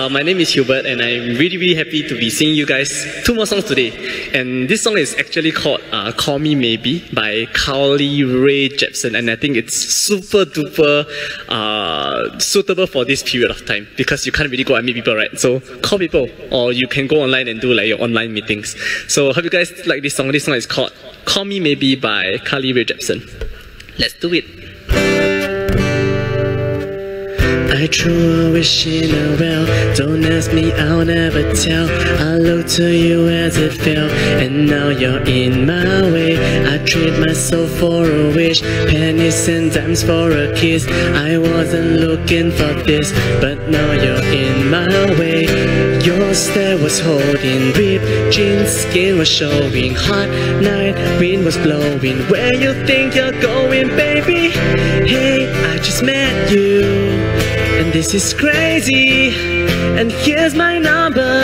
Uh, my name is Hubert, and I'm really, really happy to be singing you guys two more songs today. And this song is actually called uh, "Call Me Maybe" by Carly Rae Jepsen, and I think it's super duper uh, suitable for this period of time because you can't really go and meet people, right? So call people, or you can go online and do like your online meetings. So hope you guys like this song. This song is called "Call Me Maybe" by Carly Rae Jepsen. Let's do it. I threw a wish in a well. Don't ask me, I'll never tell. I look to you as it fell, and now you're in my way. I trade my soul for a wish, pennies and dimes for a kiss. I wasn't looking for this, but now you're in my way. Your stare was holding, ripped jeans, skin was showing, hot night, wind was blowing. Where you think you're going, baby? Hey, I just met you. This is crazy. And here's my number.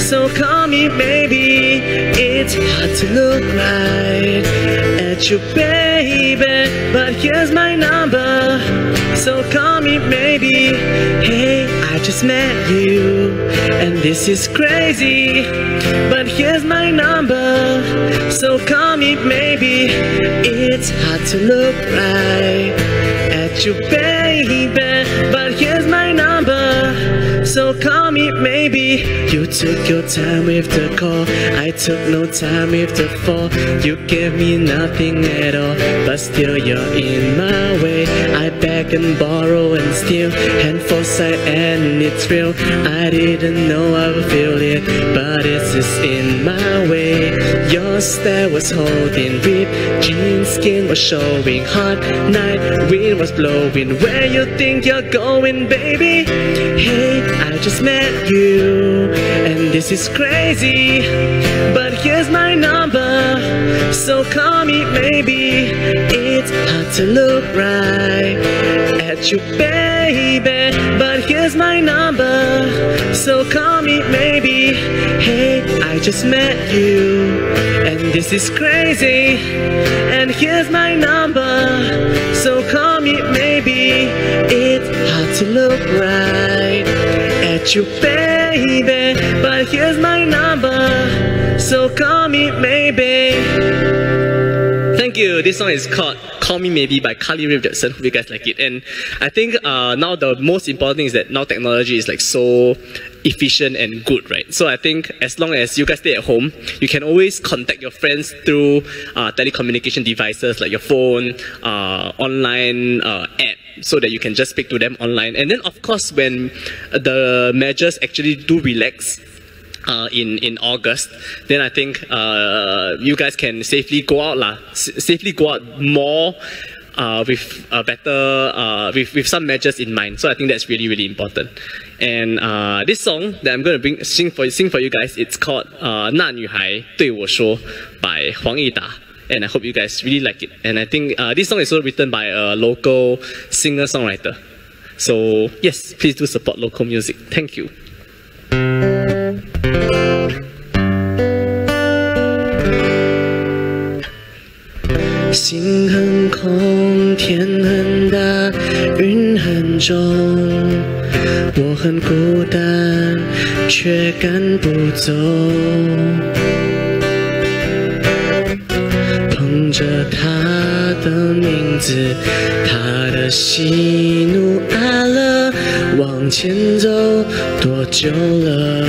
So call me baby. It's hard to look right At you baby. But here's my number. So call me baby. Hey, I just met you. And this is crazy. But here's my number. So call me maybe It's hard to look right At you baby So call me maybe. You took your time with the call. I took no time with the fall. You gave me nothing at all But still you're in my way. I beg and borrow and steal And foresight and it's real. I didn't know I would feel it But it's just in my way. Your stare was holding ripped Jean skin was showing Hot. Night wind was blowing. Where you think you're going baby? Hey I just met you And this is crazy. But here's my number So call me maybe It's hard to look right At you baby. But here's my number So call me maybe Hey I just met you And this is crazy. And here's my number So call me maybe It's hard to look right At you baby But here's my number So call me maybe Thank you. This song is called Call Me Maybe by Carly Rae Jepsen. Hope you guys like it. And I think uh, now the most important thing is that now technology is like so efficient and good, right? So I think as long as you guys stay at home, you can always contact your friends through uh, telecommunication devices like your phone, uh, online uh, app, so that you can just speak to them online. And then of course, when the measures actually do relax, uh, in in August, then I think uh, you guys can safely go out lah, S- safely go out more uh, with a better uh, with with some measures in mind. So I think that's really really important. And uh, this song that I'm going to bring sing for sing for you guys, it's called uh, 那女孩对我说 by 黄义达。And I hope you guys really like it. And I think uh, this song is also written by a local singer-songwriter. So yes, please do support local music. Thank you. 心很空，天很大，云很重，我很孤单，却赶不走。捧着他的名字，他的喜怒哀乐，前走多久了？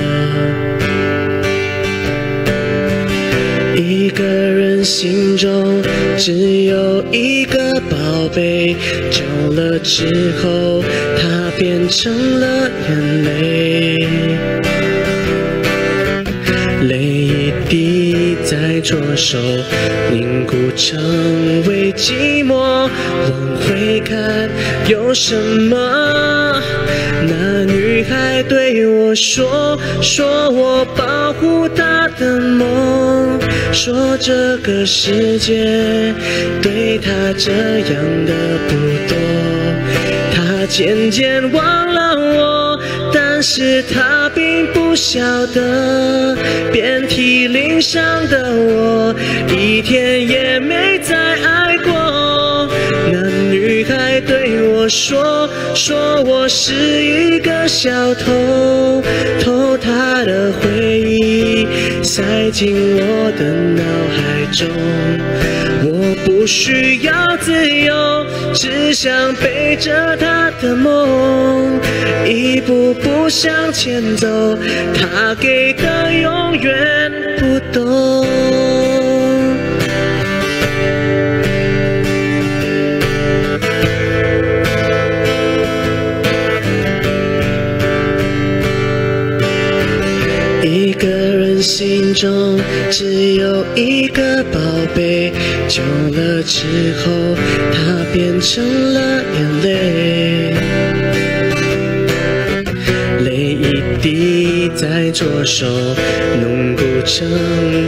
一个人心中只有一个宝贝，久了之后，它变成了眼，泪左手凝固成为寂寞。往回看，有什么？那女孩对我说，说我保护她的梦，说这个世界对她这样的不多。她渐渐忘了我，但是她并不晓得，遍体鳞伤的我，一天也没再爱过。那女孩对我说，说我是一个小偷，偷她的回忆塞进我的脑海中。我不需要自由，只想背着她的梦，一步步向前走，他给的永远不懂。一个人心中只有一个宝贝，久了之后，它变成了眼。泪在左手，弄不成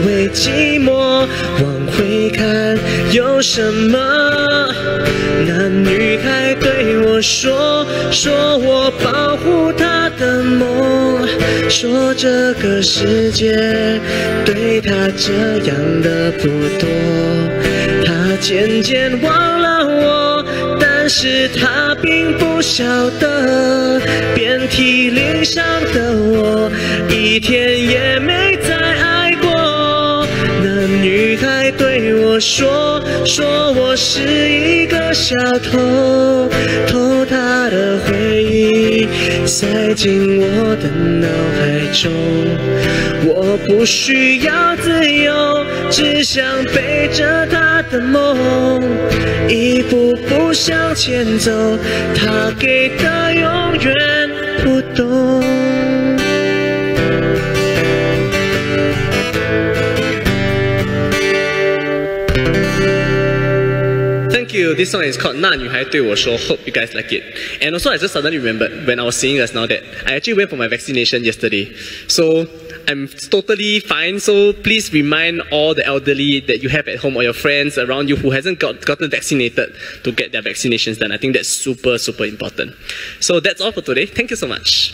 为寂寞。往回看，有什么？那女孩对我说，说我保护她的梦，说这个世界对她这样的不多。她渐渐忘了我，但是并不晓得，遍体鳞伤的我，一天也没再爱过。那女孩对我说，说我是一个小偷，偷她的回忆塞进我的脑海中。我不需要自由，只想背着他的梦，一步步向前走，他给的永远不懂。you. This song is called 那女孩对我说 Hope you guys like it. And also, I just suddenly remembered when I was singing just now that I actually went for my vaccination yesterday. So I'm totally fine. So please remind all the elderly that you have at home or your friends around you who hasn't got, gotten vaccinated to get their vaccinations done. I think that's super, super important. So that's all for today. Thank you so much.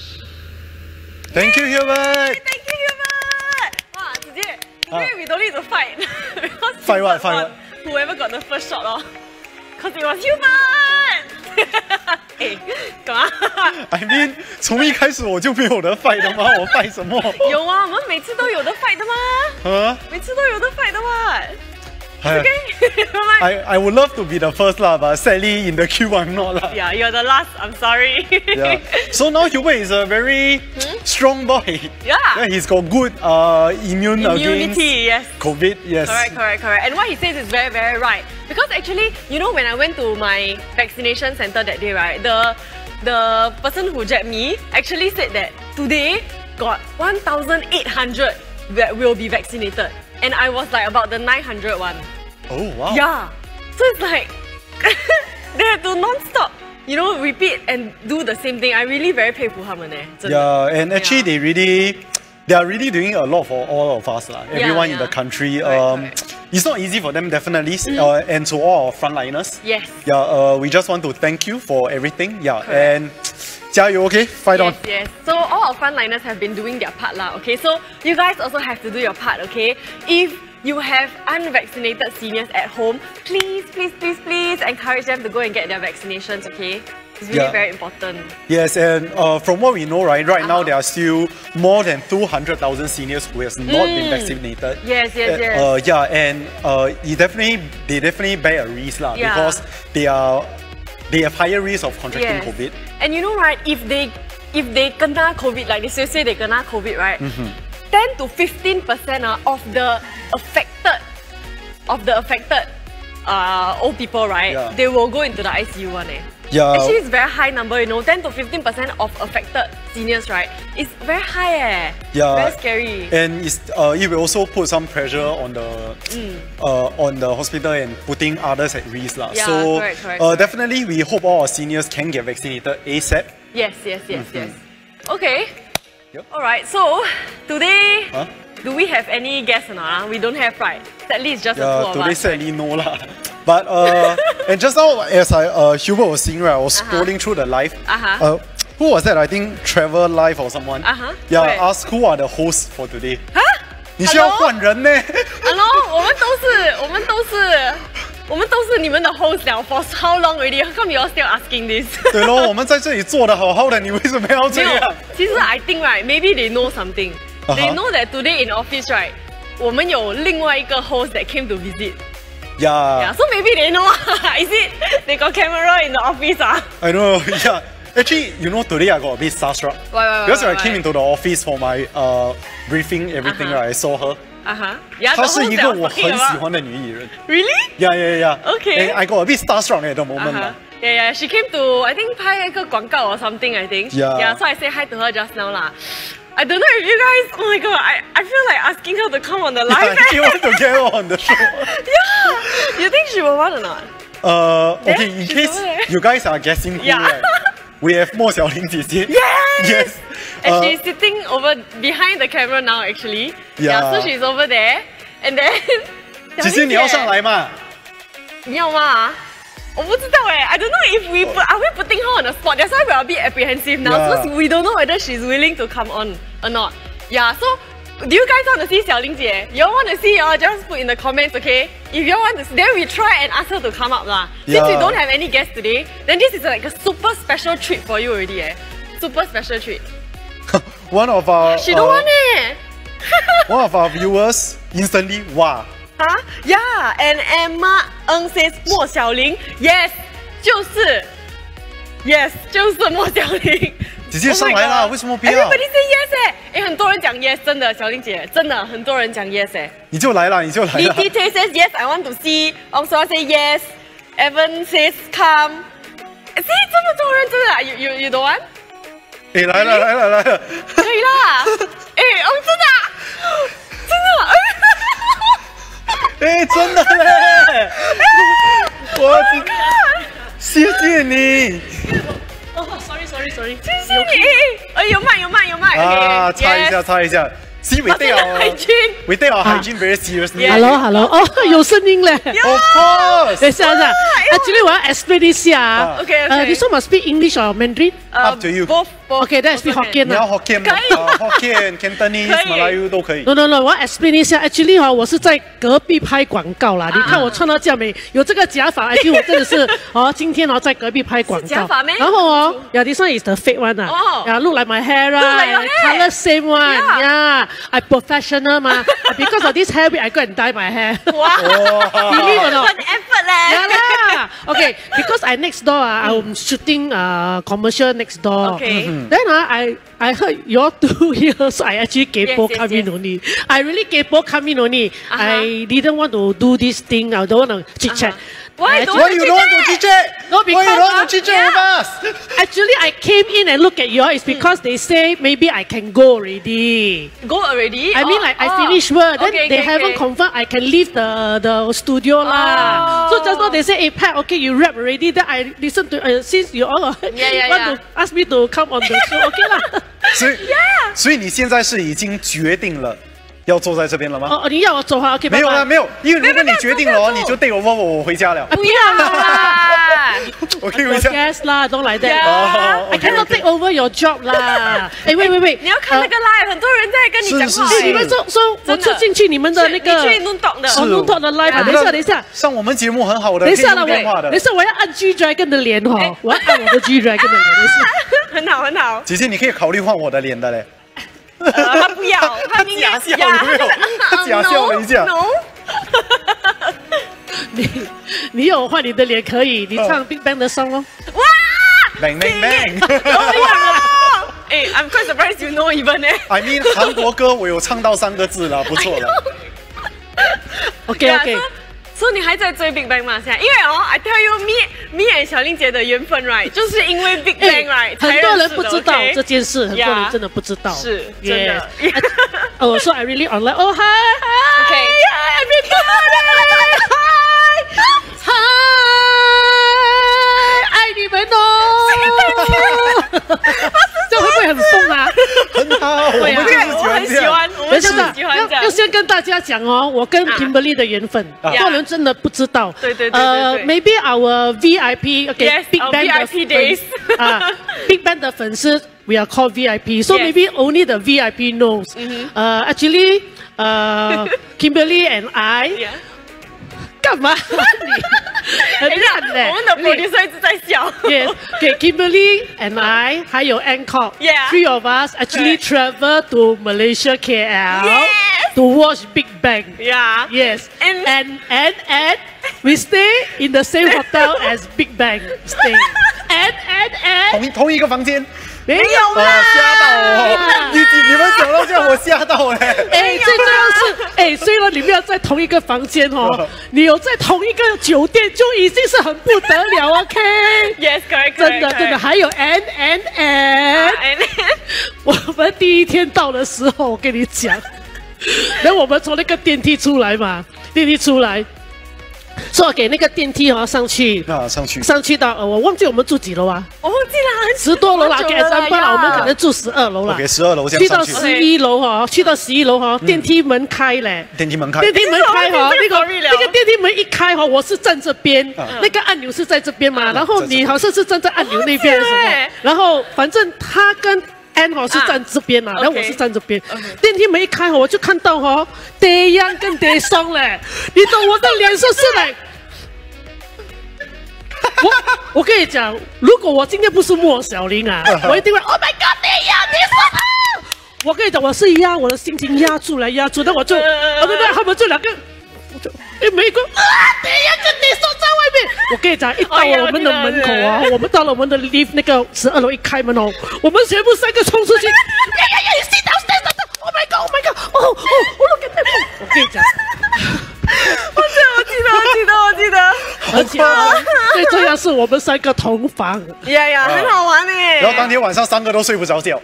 Thank you, Hubert. Thank you, Hubert! Wow, today, today Ah. we don't need to fight. because Fight what, Hubert fight won. Whoever got the first shot, oh. Because it was Hubert! hey, 干嘛？I mean，从一开始我就没有得 fight 的吗？我 fight 什么？有啊，我们每次都有的 fight 的吗？啊，每次都有的 fight 的嘛。哎 Okay? I I would love to be the first lah, but sadly in the queue I'm not lah. Yeah, you're the last. I'm sorry. Yeah. So now Hubert is a very strong boy. Hmm? Yeah. He's got good uh, immune Immunity, yes. COVID. Yes. Correct, correct, correct. And what he says is very, very right. Because actually, you know, when I went to my vaccination center that day, right, the the person who jabbed me actually said that today got 1,800 that will be vaccinated and I was like about the 900 one. Oh, wow. Yeah. So it's like, they have to non-stop you know, repeat and do the same thing. I really very playful eh. Yeah, and actually yeah. they really they are really doing a lot for all of us, la. everyone yeah, yeah. in the country. Um, it's not easy for them, definitely, mm. uh, and to all our frontliners. Yes. Yeah, uh, we just want to thank you for everything. Yeah, correct. and 加油, okay? Fight on. Yes, yes. So all our frontliners have been doing their part lah. Okay, so you guys also have to do your part. Okay, if you have unvaccinated seniors at home, please, please, please, please encourage them to go and get their vaccinations. Okay, it's really Yeah. very important. Yes, and uh, from what we know, right, right now Uh-huh. there are still more than 200,000 seniors who has not been vaccinated. Mm. Yes, yes, Uh, yes. Uh, yeah, and uh, it definitely they definitely bear a risk lah Yeah. because they are they have higher risk of contracting Yes. COVID. And you know, right? If they if they kena COVID, like they say they kena COVID, right? Mm-hmm. 10 to 15 percent of the affected of the affected uh, old people, right? Yeah. They will go into the ICU one. Eh. Yeah. Actually, it's very high number, you know, 10 to 15 percent of affected seniors, right? It's very high, eh. Yeah. Very scary. And it's, uh, it will also put some pressure on the Mm. uh, on the hospital and putting others at risk. Yeah, so correct, correct, uh, definitely we hope all our seniors can get vaccinated ASAP. Yes, yes, yes, yes. Okay. Yep. All right. So today, Huh? do we have any guests or not? ah? We don't have, right? Sadly, it's just the Yeah, two of today sadly no lah. But uh, and just now as I uh, Hubert was saying right, I was Uh-huh. scrolling through the live. Uh-huh. Uh, who was that? I think Trevor Live or someone. Uh-huh. Yeah, Where? ask who are the hosts for today. 哈你需要 Hello？换人呢？ Hello，我们都是，我们都是 我们都是你们的 host 了，for how long already? How come you all still asking this? 对咯，我们在这里做的好好的，你为什么要这没有样？，其实 I think right, maybe they know something. Uh-huh. They know that today in office right, 我们有另外一个 host that came to visit. Yeah, 呀 so maybe they know. Is it they got camera in the office? Ah, I know. Yeah. Actually, you know, today I got a bit starstruck. Why, why, why, Because when I why, came why? into the office for my uh briefing, everything, Uh-huh. right, I saw her. 啊哈，yeah, 她 the 是 host 一 that 个 I was 我很 talking 喜 about. 欢的女艺人。 Really? Yeah, yeah, yeah. Okay. And I got a bit starstruck at the moment. Uh-huh. lah. Yeah, yeah. She came to I think 拍一个广告 or something. I think. Yeah. Yeah. So I say hi to her just now lah. I don't know if you guys. Oh my god. I, I feel like asking her to come on the live. Yeah, she want to get on the show. yeah. You think she will want or not? Uh, There, okay, in she's case over there. you guys are guessing who, Yeah. right, we have Mo Xiaoling 姐姐. Yes. Yes. And Uh, she's sitting over behind the camera now. Actually. Yeah. So she's over there, and then. 姐姐你要上来嘛？你要吗？我不知道哎，I don't know if we put, are we putting her on the spot. That's why we're a bit apprehensive now, Yeah. because we don't know whether she's willing to come on or not. Yeah, so do you guys want to see 小玲姐? You all want to see? You just put in the comments, okay? If you all want to, see, then we try and ask her to come up lah. Since we Yeah. don't have any guests today, then this is like a super special treat for you already eh. Super special treat. One of our She don't uh, want it. one of our viewers instantly wow. Huh? Yeah, and Emma Ng says 莫小玲，Yes，就是，Yes，就是莫小玲。 姐姐 Oh 上来啦为什么不要 Everybody say yes 哎、哎，很多人讲 yes，真的，小玲姐，真的很多人讲 yes 哎。你就来了，你就来李了。T says yes, I want to see. Ong Sua say yes. Evan says come. See，这么多人真的啊，you you you don't want？哎，来了来了来了。可以啦。哎，哦，真的啊，真的啊。哎，真的嘞！我今谢谢你哦，sorry sorry sorry，谢谢你。哎，有卖有卖有卖。啊擦一下，擦一下。See, we take 发现 our 海军 we take our hygiene very seriously. Yeah. Hello Hello，哦，有声音嘞。 Of course. 等一下，等一下，Actually 我要 explain 一下啊。 OK，OK 呃，This one must speak English or Mandarin？ Up to you. Both both. Okay, that's speak Hokkien 你要啊。 Hokkien 吗可以啊？Hokkien、Cantonese、可以马来语都可以。 No no no，我要 explain 一下。Actually 哈，我是在隔壁拍广告啦。你看我穿到这样美，有这个假发，Actually 我真的是哦，今天哦在隔壁拍广告。是假发咩然后哦，Yeah, this one is the fake one 啊。哦 Yeah, look like my hair Look like your right? hair. Color same one. Yeah. Yeah, I professional 嘛。Because of this hair, I go and dye my hair. 哇 Believe or not? 很 effort 嘞。 Yeah lah. Okay, because I next door, uh, I'm shooting uh, commercial next door. Okay. Then uh, I I heard your two years, so I actually kepo Yes, yes, come in yes. only. I really kepo come in only. Uh-huh. I didn't want to do this thing. I don't want to chit chat. Uh-huh. Why I don't Why actually, you don't want to chit-chat? No, Why you because, don't want uh, to chit-chat with us? actually, I came in and look at you. It's because they say maybe I can go already. Go already? I mean, Oh, like I oh. finished work, then Okay, they okay, haven't okay. confirmed I can leave the the studio lah. Oh. So just now they say, "Hey Pat, okay, you rap already." Then I listen to uh, since you all Yeah, yeah, want yeah. to ask me to come on the show, okay 啦。所以，所以你现在是已经决定了 要坐在这边了吗？哦，你要我走哈，OK，没有啦，啦，没有，因为如果你决定了你就 take over 我，我回家了，不要啦。我可以回家。Yes 啦，don't like that. Yeah. 哦 I cannot take over your job 啦。哎，喂喂喂，你要看那个 live，很多人在跟你讲话。你们说说，我真的吃进去你们的那个你去 Noon Talk 的。哦 Noon Talk 的 live，啊等一下等一下。上我们节目很好的，等一下了，我等一。下我要按 G Dragon 的脸哎哦，我要按我的 G Dragon 的脸。很好很好。姐姐，你可以考虑换我的脸的嘞。呃，他不要，他应该假笑有没有他假笑了一下 No，你你有换你的脸可以，你唱 Big Bang 的 song 咯。哇！bang bang bang。哎，I'm quite surprised you know even 哎。I mean 韩国歌我有唱到三个字了，不错了。OK OK，所以你还在追 Big Bang 吗？现在，因为哦，I tell you，me me and 小玲姐的缘分，right，就是因为 Big Bang right，很多人不知道这件事，很多人真的不知道。是真的哦，so I really online. Oh hi hi Okay. everybody. Hi，爱你们哦。会很痛啊？很好，我们就是喜我很。喜欢，我等们是一下，要喜欢这样要。先跟大家讲哦，我跟啊 Kimberly 的缘分，很多人真的不知道。对对对对呃，maybe our vip ok big band ipdays 啊 big band 的粉丝 we are called VIP, so Mm-hmm. maybe only the VIP knows. 呃，actually，呃，Kimberly and I 干嘛？你很等一下，烂嘞我们的 producer 一直在笑。 Yes, okay, Kimberly and I 还有 Angkor, Yeah. three of us actually Correct. travel to Malaysia KL Yes. to watch Big Bang. Yeah. Yes, And- and and and we stay in the same hotel as Big Bang stay. And and and 同一同一个房间， 没有啊，啦，吓到我！你你你们讲到这样，我吓到 哎。哎，最重要是，哎，虽然你们要在同一个房间哦，你有在同一个酒店就已经是很不得了，OK？Yes, correct, correct. 真的真的，还有 and and then 我们第一天到的时候，我跟你讲，然后我们从那个电梯出来嘛，电梯出来，说给那个电梯哦上去，那上去，上去到呃，我忘记我们住几楼啊，我忘记了，很十多楼啦，给三八啦，我们可能住十二楼啦。给十二楼这样去。到十一楼哈，去到十一楼哈，电梯门开嘞。电梯门开，电梯门开哈，那个那个电梯门一开哈，我是站这边啊，那个按钮是在这边嘛，然后你好像是站在按钮那边什么然后反正他跟。安哈是站这边嘛，啊然后我是站这边。电梯门一开哈，我就看到哈，德阳跟德松嘞，你懂我的脸是不是嘞？我我跟你讲，如果我今天不是莫小玲啊，我一定会 Oh my God，德阳德松啊！我跟你讲，我是压我的心情压住来压住，那我就，呃啊对对，他们就两个，哎玫瑰啊，等一下跟你说在外面。我跟你讲，一到我们的门口啊，我们到了我们的 lift 那个十二楼一开门哦，我们全部三个冲出去，呀呀呀，you sit down, stand up, oh my god, oh my god，哦哦哦，look at that，我跟你讲，我记得，我记得，我记得，我记得。而且啊最重要是我们三个同房，呀呀，很好玩呢。然后当天晚上三个都睡不着觉。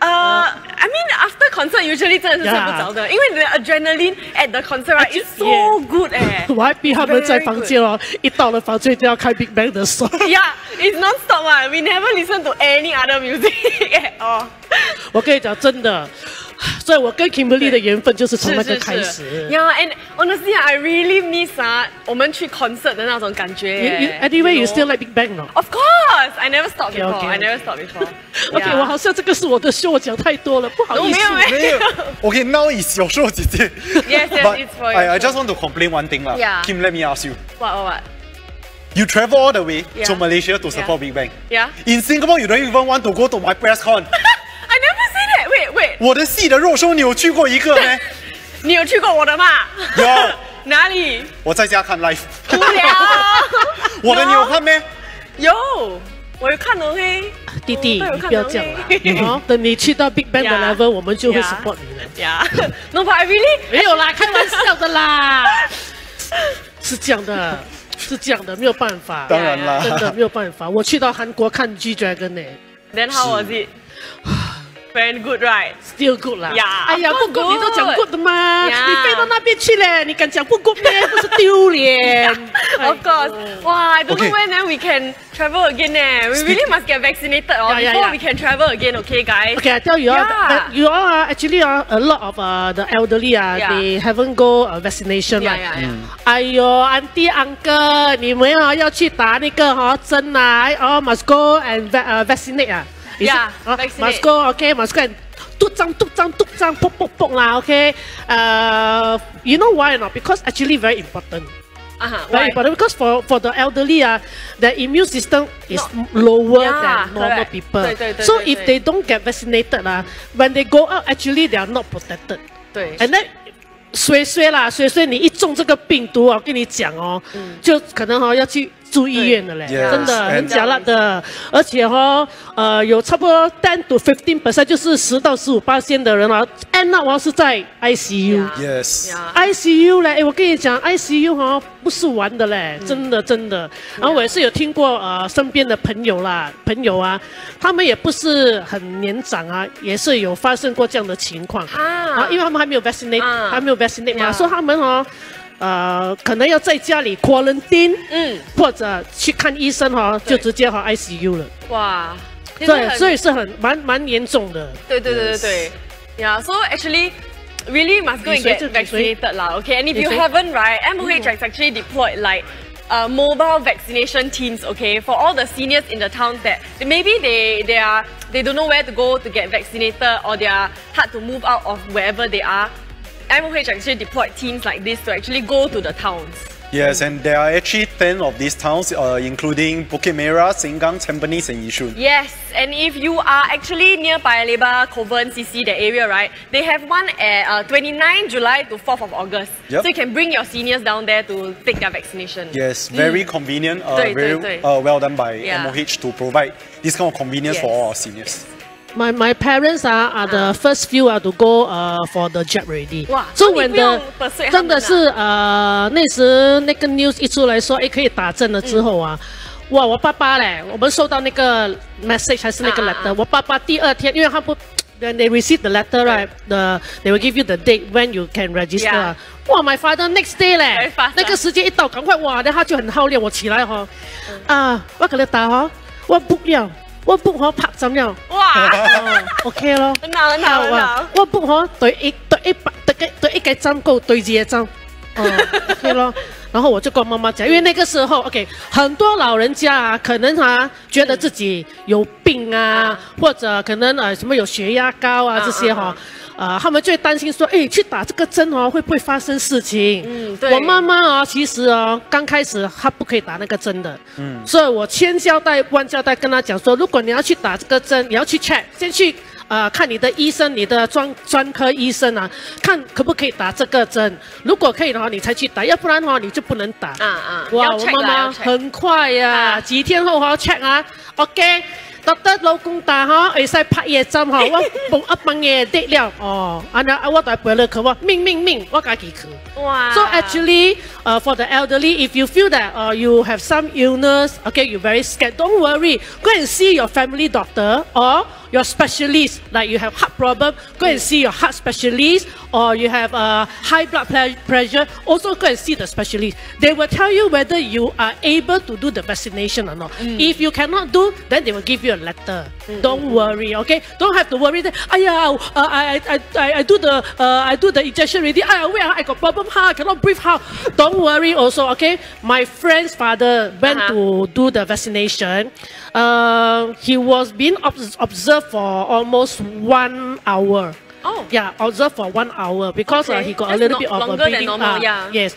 呃，I mean after concert usually 真的是睡不着的，因为你的 adrenaline at the concert right is so Yeah. good 哎。我还逼他们在房间哦，一到了房间就要开 Big Bang 的手。 Yeah, it's non-stop one. We never listen to any other music at all. 我跟你讲，真的， 所以我跟 Kimberly 的缘分就是从那个开始。 Yeah, and honestly, I really miss 啊，我们去 concert 的那种感觉 You, 耶。 you, anyway, you know? still like Big Bang 哦 Of course, I never stopped Okay, before. okay, I okay. never stopped before. OK， Yeah. 我好像这个是我的秀，我讲太多了，不好意思。没有没有没有，OK now is 小时候姐姐。 Yes, yes, But it's for I your I just want to complain one thing lah. Yeah. Kim, let me ask you. What, what, what? You travel all the way Yeah. to Malaysia to support Yeah. Big Bang. Yeah. In Singapore, you don't even want to go to my press con. 我的戏的肉收你有去过一个没？你有去过我的吗？有，哪里？我在家看 live。无聊。我的你有看没？有，我有看哦嘿。弟弟，你不要这样啦嘿。好，等你去到 Big Bang 的 level，我们就会 support 你了。Yeah. No, but I really 没有啦，开玩笑的啦，是这样的，是这样的，没有办法。当然啦，真的没有办法。我去到韩国看 G Dragon 呢 Then how was it? Very good, right? ，still good 啦。 Yeah, 哎呀， of 不 course good 你都讲 good good 的吗？ Yeah. 你飞到那边去嘞，你敢讲不 good 咩？不是丢脸 Of course. Wow, I don't Okay. know when then we can travel again. Eh. We really must get vaccinated or Yeah, yeah, before yeah. we can travel again, okay, guys? Okay, I tell you, all, Yeah. that you all are actually uh, a lot of uh, the elderly uh, Yeah. they haven't go uh, vaccination Yeah, right? yeah, yeah. 哎呦，auntie uncle，你们啊要去打那个哈、针啊，哎哦，must go and va- 呃 vaccinate 啊 Is it？ Yeah, 啊 vaccinate. must go OK，must go and 嘟张嘟张嘟张啵啵啵啦，OK，呃、y o u know why or not? Because actually very important. Uh-huh. Very Why? important because for for the elderly, uh, the immune system is lower Yeah, than normal correct. people. 对对对 so 对 if 对 they don't get vaccinated, uh, when they go out, actually they are not protected. 对 And then 衰衰啦，衰衰，你一中这个病毒啊，我跟你讲哦，就可能哦要去 住医院的嘞，真的很假辣的，而且哦，呃，有差不多 ten to fifteen percent，就是十到十五八线的人啊，end up 哦是在 ICU。Yes. ICU 嘞，哎，我跟你讲，ICU 哈不是玩的嘞，真的真的。然后我也是有听过呃身边的朋友啦，朋友啊，他们也不是很年长啊，也是有发生过这样的情况。啊。因为他们还没有 vaccinate，、啊。还没有 vaccinate 嘛以他们哦。呃，可能要在家里 quarantine，嗯，或者去看医生哈、就直接哈 ICU 了，哇，对，所以是很蛮蛮严重的。对对对对对，Yeah. So actually. Really must go and get vaccinated lah, okay? And if you haven't, right, MOH has actually deployed like uh, mobile vaccination teams, okay, for all the seniors in the towns that maybe they they are they don't know where to go to get vaccinated or they are hard to move out of wherever they are. MOH actually deployed teams like this to actually go to the towns. Yes, and there are actually 10 of these towns, uh, including Bukit Merah, Sengkang, Tampines and Yishun. Yes, and if you are actually near Paya Lebar, Kovan, CC, that area, right, they have one at uh, 29 July to 4th of August. Yep. So you can bring your seniors down there to take their vaccination. Yes, very mm. convenient, uh, very uh, well done by yeah. MOH to provide this kind of convenience yes. for all our seniors. Yes. My my parents are are the first few are to go uh for the jab already. 哇不用 the 真的是呃那时那个 news 一出来说，哎可以打针了之后啊，哇我爸爸嘞，我们收到那个 message 还是那个 letter，、啊我爸爸第二天，因为他不。When they receive the letter, right, the they will give you the date when you can register. Yeah. 哇，my father next day 嘞 Very fast 那个啊时间一到，赶快哇，然后他就很好练，我起来哈、啊，我给你打哈，我 book 了，我 book 好拍針了。哇，哦，OK 咯。很好很好很好。我不可对一对一百對一對一個針夠對住嘅針，哦，OK 咯。然后我就跟妈妈讲，因为那个时候，OK，很多老人家啊，可能啊觉得自己有病啊，或者可能呃什么有血压高啊嗯這些哈、呃，他們就會擔心说，哎，去打这个针哦，会不会发生事情？嗯对我妈妈啊，其实哦，刚开始她不可以打那个针的，嗯，所以我千交代万交代跟她讲说，如果你要去打这个针，你要去 check，先去。呃，看你的医生，你的专专科医生啊，看可不可以打这个针。如果可以的话，你才去打，要不然的话你就不能打。啊啊哇，我媽媽很快呀、啊幾天后我要 check 啊，OK。特得老公打哈，会使拍嘢针哈，我帮一帮嘢得了哦，啊那啊我大陪你去喎，命命命，我家己去。哇 So actually, uh, for the elderly, if you feel that uh, you have some illness, okay, you're very scared, don't worry. Go and see your family doctor or your specialist. Like you have heart problem, go and see your heart specialist. Or you have uh, high blood pressure, also go and see the specialist. They will tell you whether you are able to do the vaccination or not. If you cannot do, then they will give you a letter. Don't worry, okay? Don't have to worry that. Aya, uh, I, I, I, I do the uh, I do the injection already. Aya, wait, I got problem. How I cannot breathe. How? Don't worry. Also, okay. My friend's father went Uh-huh. to do the vaccination. Uh, he was being obs- observed for almost one hour. Oh. Yeah, observed for one hour because uh, Okay. he got a That's little not bit of a longer than breathing. normal, uh, yeah. Yes.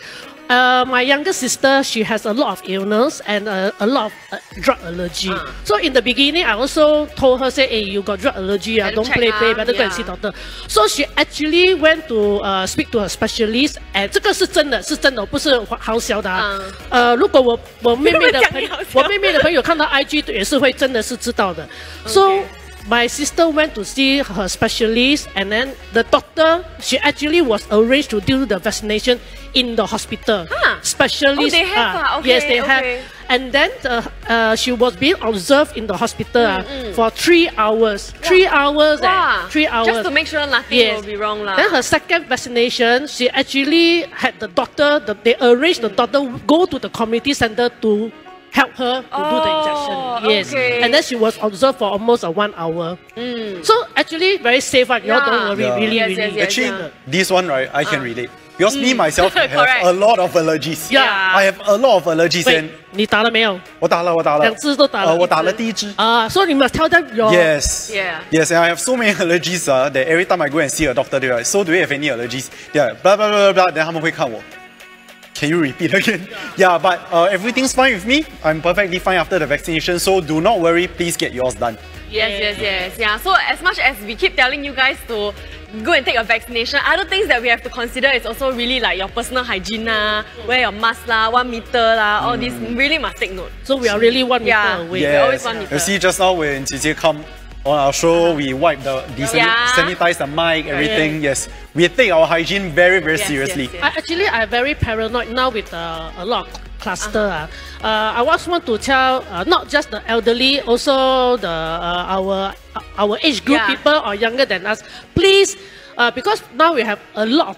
Uh, my younger sister, she has a lot of illness and uh, a lot of uh, drug allergy. Ah. So in the beginning, I also told her, say, hey, you got drug allergy, uh, Better don't check play, play, ah, better go and yeah. see doctor. So she actually went to uh, speak to her specialist, and 这个是真的，是真的，不是好小的、啊。嗯呃，如果我我妹妹的朋友讲你好笑我妹妹的朋友看到 IG 也是会真的是知道的。So my sister went to see her specialist, and then the doctor she actually was arranged to do the vaccination in the hospital. Huh. Specialist. Oh, they have ah, okay, yes, they have. And then uh, uh, she was being observed in the hospital Mm, for three hours. Three hours. eh, Wow. Three hours. Just to make sure nothing Yes. will be wrong lah. Then her second vaccination, she actually had the doctor, the, they arranged the doctor go to the community center to help her to do the Oh, injection. Yes. okay. And then she was observed for almost a one hour. So actually very safe. Right? You all Yeah. don't worry. Yeah. Really, Yes, really. yes, yes. Actually, yeah. this one, right, I can relate. Because me myself have Correct. a lot of allergies. Yeah. I have a lot of allergies 喂 and 你打了没有？我打了，我打了。两支都打了呃，我打一支了第一支。啊，所以你们 tell them your Yes. Yeah. Yes, and I have so many allergies uh, that every time I go and see a doctor, they're like, so do you have any allergies? Yeah, blah blah blah blah blah. Then 他们会看我。 Can you repeat again? Yeah, but uh, everything's fine with me. I'm perfectly fine after the vaccination, so do not worry. Please get yours done. Yes, yes, yes. Yeah. So as much as we keep telling you guys to go and take a vaccination, other things that we have to consider is also really like your personal hygiene lah, wear your mask lah, one meter lah, all this really must take note. So we are really one meter Yeah. away. Yeah. always want meter. You see, just now when Cici come on our show, we wipe the, the Yeah. sanitize the mic, everything. Yes, we take our hygiene very, very Yes, seriously. yes, yes. I, actually, I'm very paranoid now with uh, a lot of cluster. Uh. Uh, I just want to tell uh, not just the elderly, also the uh, our our age group Yeah. people or younger than us. Please, uh, because now we have a lot of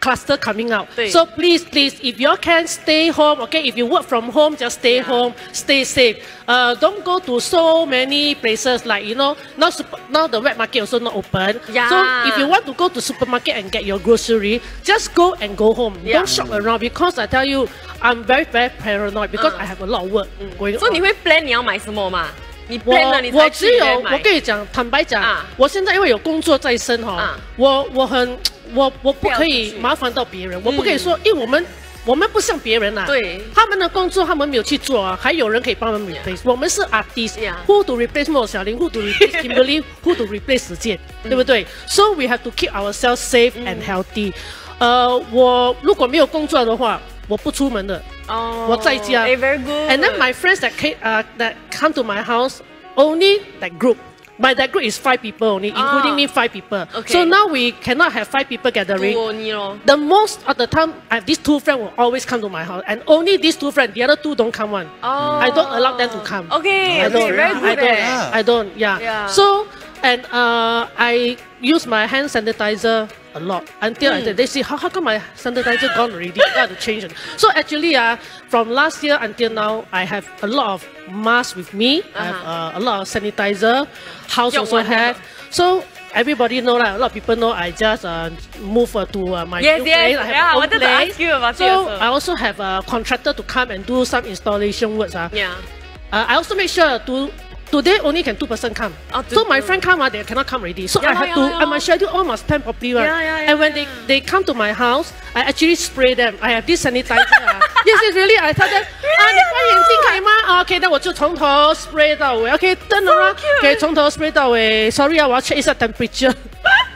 cluster coming out. 对 So please, please, if you all can stay home, okay. If you work from home, just stay home, stay safe. Uh, don't go to so many places like you know now. Super, now the wet market also not open. Yeah. So if you want to go to supermarket and get your grocery, just go and go home. Yeah. Don't shop around because I tell you, I'm very very paranoid because Uh. I have a lot of work going So on. 你会 plan 你要买什么吗？ 你我 plan 了你我只有我跟你讲，坦白讲，啊我现在因为有工作在身哈、啊我我很我我不可以麻烦到别人，我不可以说，因为我们我们不像别人啦、对他们的工作他们没有去做啊，还有人可以帮他们 replace。我们是 artist，Yeah. who to replace 莫小玲，who to replace Kimberly，who to replace 时间，对不对？So we have to keep ourselves safe and healthy。呃，我如果没有工作的话，我不出门的。哦，我在家。 Eh, very good. And then my friends that came, uh, that come to my house only that group. My that group is five people only, including Ah. me five people. Okay. So now we cannot have five people Two gathering. only lor. The most of the time, I have these two friends will always come to my house, and only these two friends. The other two don't come one. Oh. I don't allow them to come. Okay, I okay, don't- very I good. don't. eh. Yeah. I don't. Yeah. Yeah. So and uh, I use my hand sanitizer a lot until. I, they see how, how come my sanitizer gone already? I have to change it. So actually, uh, from last year until now, I have a lot of masks with me. I have uh, a lot of sanitizer. House Yok, also have. So. Everybody know lah. A lot of people know. I just uh, move uh, to uh, my Yes, new yes. place. I have Yeah, I wanted to ask you about so also. I also have a contractor to come and do some installation works. Uh. Yeah. Uh, I also make sure to today only can two person come. Oh, so to- my friend come, uh, they cannot come already. So Yeah I lor, have yeah to, lor, yeah uh, my lor. schedule all must plan properly. one. Yeah, yeah, and when they, yeah. they come to my house, I actually spray them. I have this sanitizer. uh. yes, yes, really. I tell them, 啊，你关眼睛可以吗？啊，OK，那我就从头 spray 到尾。OK，灯了吗 cute ？OK，从头 spray 到尾。Sorry 啊，我要 check 一下 temperature。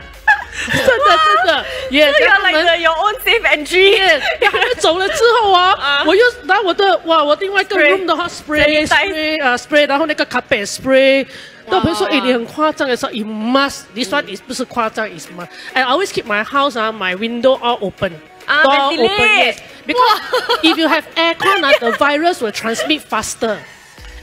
真的真的，yes， So 然 you're 后他 like 们 the, your own safe entry. Yes，然后他们走了之后啊啊，我又拿我的哇，我另外一个 Spray room 的话 spray Sanitize spray 啊 spray，然后那个 carpet spray。那我朋友说：“哇诶，你很夸张的时候，you must this one is 不是夸张，is must。I always keep my house 啊，my window all open。啊 door open ventilate yes because if you have aircon 啊，the virus will transmit faster。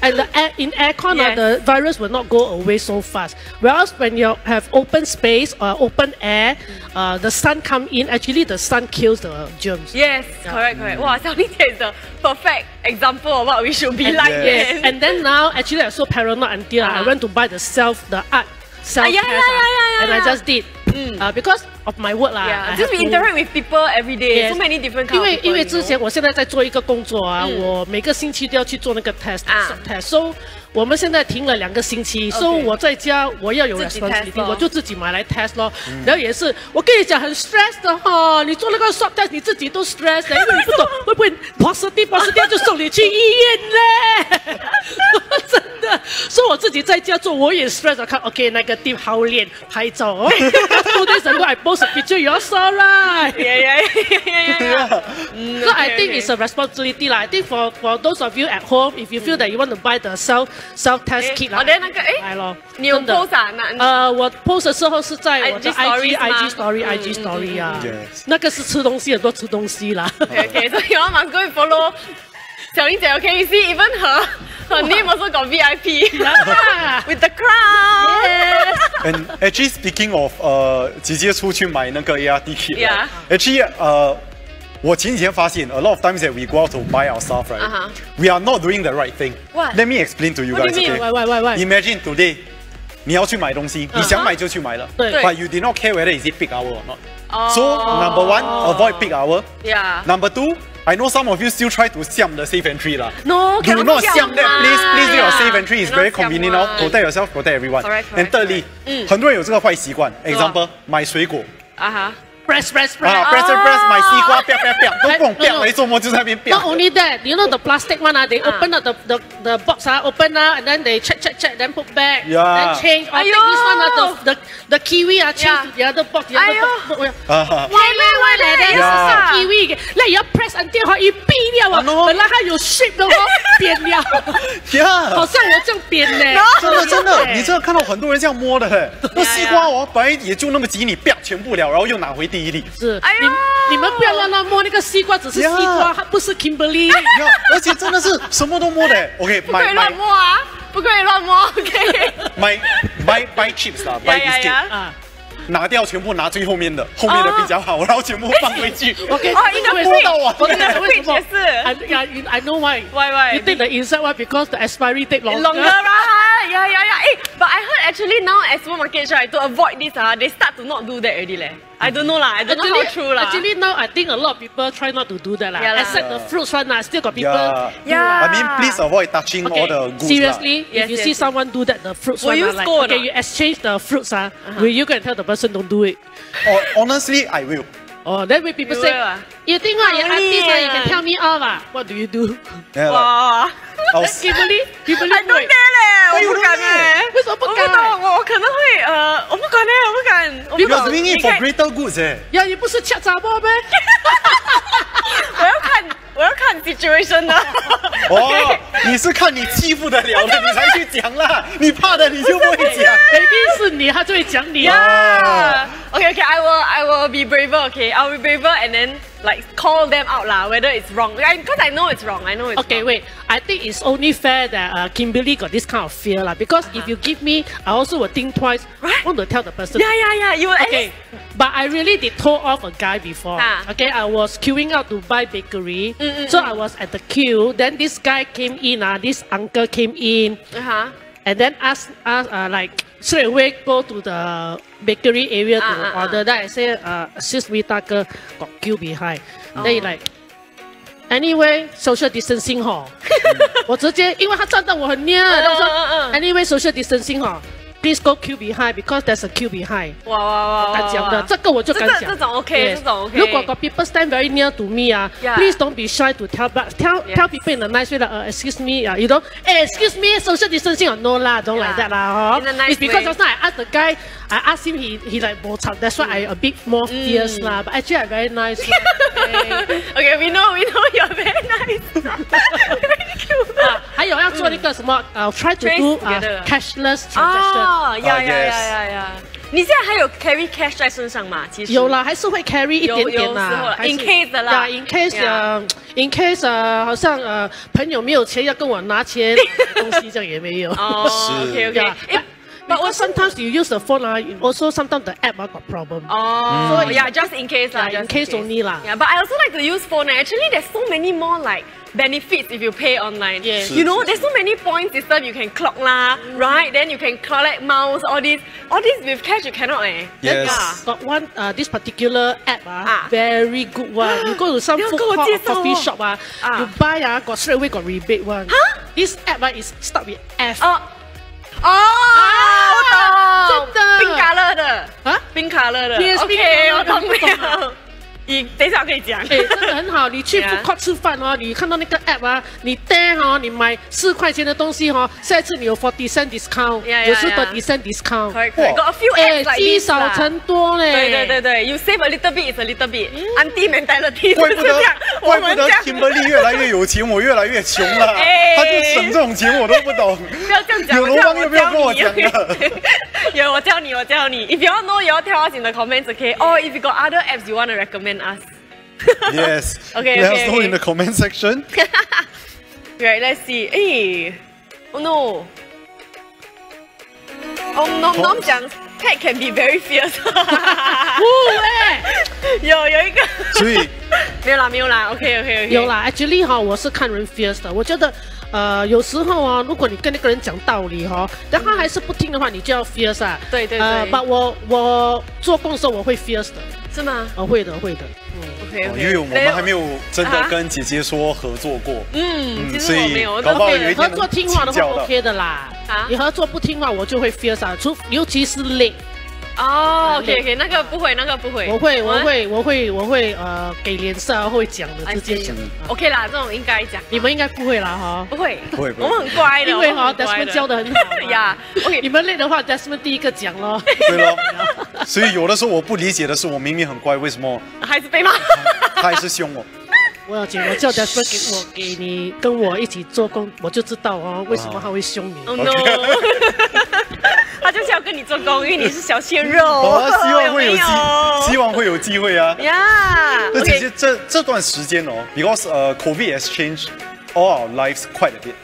And the air, in aircon, ah, Yes. the virus will not go away so fast. Whereas when you have open space or open air, uh, the sun come in. Actually, the sun kills the germs. Yes, correct, correct. Wow, Xiaoling is the perfect example of what we should be And- like. Yes. And then now, actually, I'm so paranoid until I Uh-huh. went to buy the self, the art self Ah, yeah, test, yeah, ah, yeah, yeah, and I just did uh, because of my work. I yeah, just we interact with people every day. Yes. So many different 因为.因为之.前我现在在做一个工作啊，嗯我每个星期都要去做那个 test 啊 swab test，so 我们现在停了两个星期，so 我在家我要有 responsibility，我就自己买来 test 咯。然后也是，我跟你讲很 stress 的哈，你做那个 swab test 你自己都 stress 的，因为你不懂会不会 positive positive 就送你去医院嘞，真的。所以我自己在家做，我也 stress 的看，OK 那个 deep 好脸拍照哦。Two days ago I post a picture, you're so right. Yeah, yeah, yeah, yeah, yeah. Mm, So I think okay. it's a responsibility lah. I think for for those of you at home, if you feel that you want to buy the self self test kit 啦。我的，你有 post 啊？呃，我 post 的时候是在我的 IG IG story IG story 啊，那个是吃东西，很多吃东西啦。OK，所以我蛮可以 follow 小英姐，OK，see even 和。你冇说搞 VIP，with the crown。And actually speaking of，呃，直接出去买那个 ARD kit。Yeah。Actually，呃。我前几天发现 a lot of times that we go out to buy our stuff right, Uh-huh. we are not doing the right thing. What? Let me explain to you What do guys. you mean? okay? Why, why, why, why? Imagine today. 你要去买东西，你想买就去买了。对 But you did not care whether is it peak hour or not. Oh. So number one, avoid peak hour. Yeah. Number two, I know some of you still try to siam the safe entry lah. No, Do cannot not siam siam that. lah. Please, please do your Yeah. safe entry. It's Cannot very siam convenient now. one. Protect yourself, protect everyone. Correct, correct, And thirdly, correct. 嗯很多人有这个坏习惯。Example，买水果 Uh-huh. Press, press, press. 啊，press press 買西瓜，啪啪啪，都不懂啪.你做乜就在那邊 Not。only that, you know the plastic one ah, they Ah. open up the, the, the box ah, open ah, and then they check, check, check, then put back, Yeah. then change. Or take Aiyo. this one ah, the, the, the kiwi ah, change the other box, the other box. Why why that? Yeah. 是 kiwi 嘅，你要 press until 可以變了啊.本來它有 shape 的哦，變了，好，Yeah，像我這樣變呢。真的真的，你真的看到很多人這樣摸的嘿。那西瓜哦，本來也就那麼幾，你啪全部了，然後又拿回第一粒。是，哎呦你你們不要让他摸那个西瓜，只是西瓜，它不是 Kimberly。呀，而且真的是什么都摸的。OK，不可以買買亂摸啊！不可以乱摸，OK？買 buy buy chips 啦，buy 呀呀 biscuit，呀！啊拿掉全部拿最后面的，后面的比较好，然后全部放回去。，OK，哦 the 為 fridge，到啊我跟你講 in the 為什麼 fridge 也是 I I I know why. Why, why? You take the inside one because the expiry date longer. Longer right? Yeah, yeah, yeah. Eh, but I heard actually now at supermarkets right to avoid this ah, they start to not do that already leh. I don't know lah. I don't know how true lah. actually now I think a lot of people try not to do that lah. Yeah lah. Except the fruits one lah, still got people. Yeah. Yeah. I mean, please avoid touching all the goods. lah. seriously, Yes, if you yes, see yes. someone do that, the fruits Will one you ah, like, scold okay, not? you exchange the fruits ah, will you go and tell the person don't do it? Or, honestly, I will. Oh, then when people You say, will ah? You think what, you're Only, artist, ah, you can ah. tell me off ah. What do you do? Yeah, like, 哇！I was, Kimberly, Kimberly I don't Boy dare 嘞，我不敢？哎，为什么不敢我我我可能会呃，我不敢嘞，我不敢，我不 doing 你 it for 看 greater goods 哎。呀，你不是恰杂波咩？我要看我要看 situation 的。哦，你是看你欺负得了的，你才去讲啦。你怕的你就不会讲。maybe 是你，他就会讲你。Yeah. Okay, okay. I will, I will be braver. Okay, I'll be braver and then like call them out lah, whether it's wrong. Because I know it's wrong. I know it's Okay, wrong. wait. I think it's only fair that uh, Kimberly got this kind of fear lah. Because if you give me, I also will think twice. Right. Want to tell the person. Yeah, yeah, yeah. You will. Okay, but I really did told off a guy before. Ah. Okay, I was queuing out to buy bakery, Mm, so I was at the queue. Then this guy came in. Uh, this uncle came in Uh-huh. and then asked us uh, like straight away go to the bakery area to Ah, ah, order. Then I say, uh, excuse me, 大哥 got queue behind. Then he Oh. like. Anyway, social distancing 哈，我直接因为他站到我很 near，嗯他说嗯嗯嗯 Anyway, social distancing 哈 ，please go queue behind because there's a queue behind。哇哇哇！敢讲的，哇这个我就敢讲。这这种 OK， Yes 这种 OK 如果 got people stand very near to me 啊 Yeah ，please don't be shy to tell but tell Yes tell people in a nice way 啦。呃，excuse me 啊，you know，哎，excuse me social distancing 啊，no 啦，don't like Yeah that 啦， In a 嗬。 nice It's because way just now I ask the guy, I ask him he he like 冇吵，that's why I a bit more fierce 啦。But actually I very nice 啦。Okay Okay, we know, we know you're very nice. very cute. 啊，还有要做那个什么呃，try to Trace do 啊 together cashless 哦 transaction。呀呀 yes 呀呀呀！你现在还有 carry cash 在身上吗？其实有啦，还是会 carry 一有点点有时候啦，啦还是 in case 的啦 Yeah, in case Yeah 呃，in case 呃，好像呃，朋友没有钱要跟我拿钱，东西这样也没有。哦是，OK OK， Yeah, 哎 but because sometimes you use the phone, uh, also sometimes the app uh, got problem. Oh, so yeah, just in case. Yeah, in, case case only. La. Yeah, but I also like to use phone. Eh. Actually, there's so many more like benefits if you pay online. Yes. You know, there's so many point system you can clock lah, mm. right? Then you can collect miles, all this. All this with cash you cannot eh. Yes. Ah. Got one, uh, this particular app ah, ah. very good one. You go to some food court or coffee shop ah, ah. you buy ah, got straight away got rebate one. Huh? This app ah, is start with F. Uh, 哦哦，我懂，真的冰卡乐的。啊？冰卡乐的。Yes，OK，冰卡乐我懂了。你等一下我跟你讲。哎，真的很好。你去 food court 吃饭哦，你看到那个 app 啊，你单哦，你买四块钱的东西哦，下一次你有 forty cent discount，Yeah, yeah, 有时 thirty cent discount。Correct, correct. Got a few 哎 apps，like 积少啦成多嘞。对对对对，you save a little bit is a little bit. Mentality 怪不得就是这样，，怪不得们这样。Kimberly 越来越有钱，我越来越穷了。哎他就省这种钱，我都不懂。不要这样讲，有我这样罗邦又没有跟我讲的。有，我教你，我教你。If you all know, you tell us in the comments, okay? Or if you got other apps you want to recommend us. Yes. Okay, Let okay, us know okay. in the comment section. Right, let's see. Hey, oh no. Om Nom Nom 讲 cat can be very fierce. 哦哎，有有一个所以没有啦没有啦，OK OK OK。有。啦，actually 哈，我是看人 fierce 的。我觉得，呃，有时候啊，如果你跟那个人讲道理哈，但他还是不听的话，你就要 fierce 啊。对对呃对，but 我我做工的时候我会 fierce 的，是吗哦，会的会的。？OK 哦 OK。因为我们还没有真的啊跟姐姐说合作过。嗯，其所以实我没有，我搞不好有一天合作听话的话请教到 OK 的啦。啊你合作不听话，我就会 feel 上，除尤其是累，哦，OK OK，那个不会，那个不会。我会我会我会我会呃给脸色啊，会讲的，直接讲。啊 OK 啦，这种应该讲。你们应该不会啦哈，不会，不会不会我们很乖的，因为哈 Desmond 教的很好嘛呀。OK，你们累的话，Desmond 第一个讲咯。对咯。所以有的时候我不理解的是，我明明很乖，为什么还是被骂。他还是凶我？我要讲，我叫 Desmond 给我给你跟我一起做工，我就知道哦，为什么他会凶你。Oh no！他就是要跟你做工，因为你是小鲜肉。哦，希望会有机希望会有机会啊。呀。那姐 OK，姐这这段时间哦，because 呃、COVID has changed all our lives quite a bit.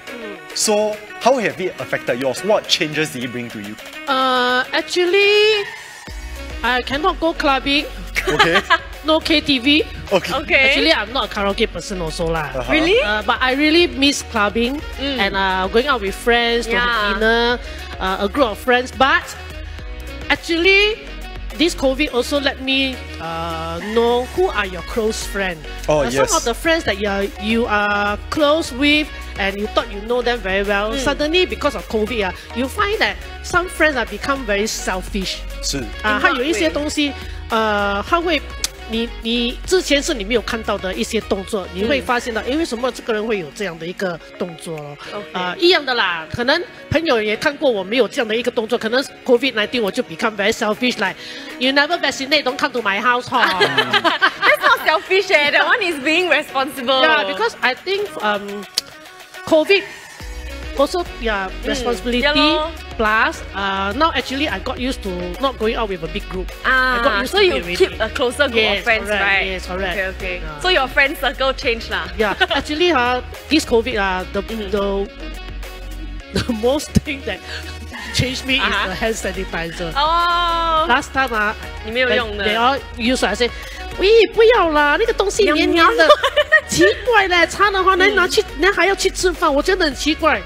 So how have it affected yours? What changes did it bring to you? 呃，actually I cannot go clubbing, Okay, no KTV. okay. OK。Actually, I'm not a karaoke person also lah. Uh-huh. Really? Uh, but I really miss clubbing and uh, going out with friends to Yeah. have dinner, uh, a group of friends. But actually, this COVID also let me uh, know who are your close friends. Oh, Uh, yes. Some of the friends that you are, you are close with and you thought you know them very well. Suddenly, because of COVID, uh, you find that some friends have become very selfish. 是啊，因为他有一些东西，呃，他会 你你之前是你没有看到的一些动作，你会发现到，诶，为什么这个人会有这样的一个动作咯？ OK 啊、一样的啦，可能朋友也看过我没有这样的一个动作，可能 COVID 19我就 become very selfish like you never vaccinate don't come to my house 哈。 That's not selfish, eh? That one is being responsible. yeah, because I think um, COVID also yeah responsibility yeah plus uh, now actually I got used to not going out with a big group. I got Ah, used so to you keep a closer group Yes, of friends, correct, right? yes, correct. Okay, okay. Yeah. So your friend circle changed lah. Yeah, actually, uh, this COVID, uh, the, Mm-hmm. the the most thing that changed me Uh-huh. is the hand sanitizer. Oh, Last time, uh, 你没有用的。they all use I say，喂，不要啦，那个东西黏黏的，奇怪嘞，擦的话，嗯能拿去，那还要去吃饭，我觉得很奇怪。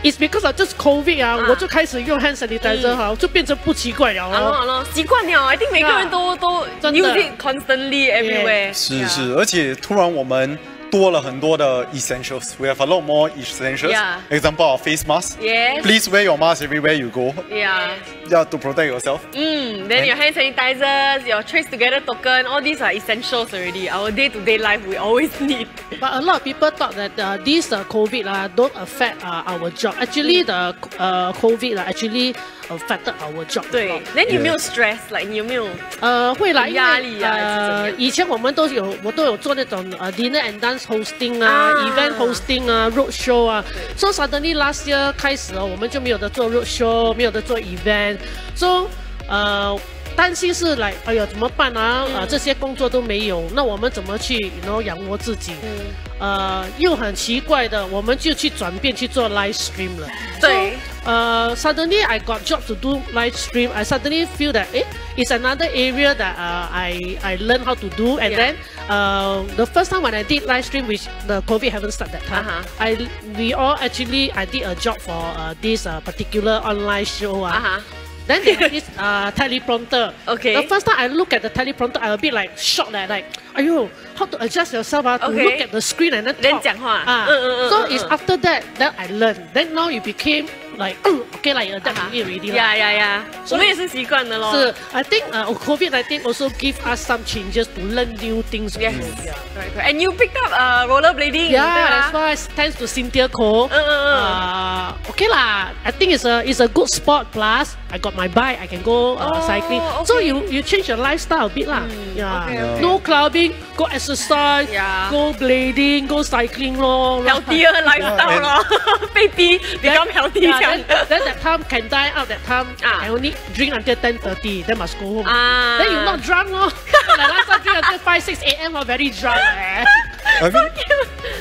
It's because of just COVID 啊，啊我就开始用 hand sanitizer 哈，就变成不奇怪了好咯好咯。咯，习惯了。I think 每个人.都都真的 use it constantly everywhere. 是 Yeah. 是，而且突然我们多了很多的 essentials. We have a lot more essentials. Yeah. Example of face mask. Yes. Please wear your mask everywhere you go. Yeah. yeah, to protect yourself. Mm, then and your hand sanitizers, your TraceTogether token, all these are essentials already. Our day-to-day -day life, we always need. But a lot of people thought that uh, these uh, COVID uh, don't affect uh, our job. Actually, the uh, COVID uh, actually affected our job. 对, then you yeah. stress, 对，then 你有没有 stress？like 你有没有呃会啦，压力啊？呃，以前我们都有，我都有做那种呃 dinner and dance hosting event hosting road show So suddenly last year 开始哦，我们就没有得做 road show，没有得做 event。So 呃。担心是来，哎呀，怎么办啊？嗯啊、这些工作都没有，那我们怎么去然后养活自己？嗯呃，又很奇怪的，我们就去转变去做 live stream 了。对 uh, suddenly I got job to do live stream. I suddenly feel that eh, it's another area that uh, I I learned how to do. And then uh, the first time when I did live stream, which the COVID haven't started that time, Uh-huh. I we all actually I did a job for uh, this uh, particular online show. Uh, Uh-huh. Then they have this uh, teleprompter. Okay. The first time I look at the teleprompter, I was a bit like shocked. Like, like, ayo, how to adjust yourself uh, okay. to look at the screen and then talk. Then uh, mm, so mm, it's after that that I learned. Then now it became like oh, okay like adapt uh, already Yeah yeah yeah. So I think uh, COVID nineteen also give us some changes to learn new things. Yes. Yeah. And you picked up uh, rollerblading. Yeah, that's ah? why thanks to Cynthia Koh. Uh, uh, okay lah. I think it's a it's a good sport. Plus I got my bike. I can go uh, cycling. Oh, okay. So you you change your lifestyle a bit lah. Mm, yeah. Okay, okay. No clubbing. Go as exercise, yeah. go blading, go cycling lor. Healthier lifestyle lor. Baby become healthy. Yeah, then, then that time can die out that time. Ah. I only drink until 10.30, then must go home. Ah. Then you not drunk lor. like last time drink until 5, 6 a.m. or very drunk. Eh. I mean,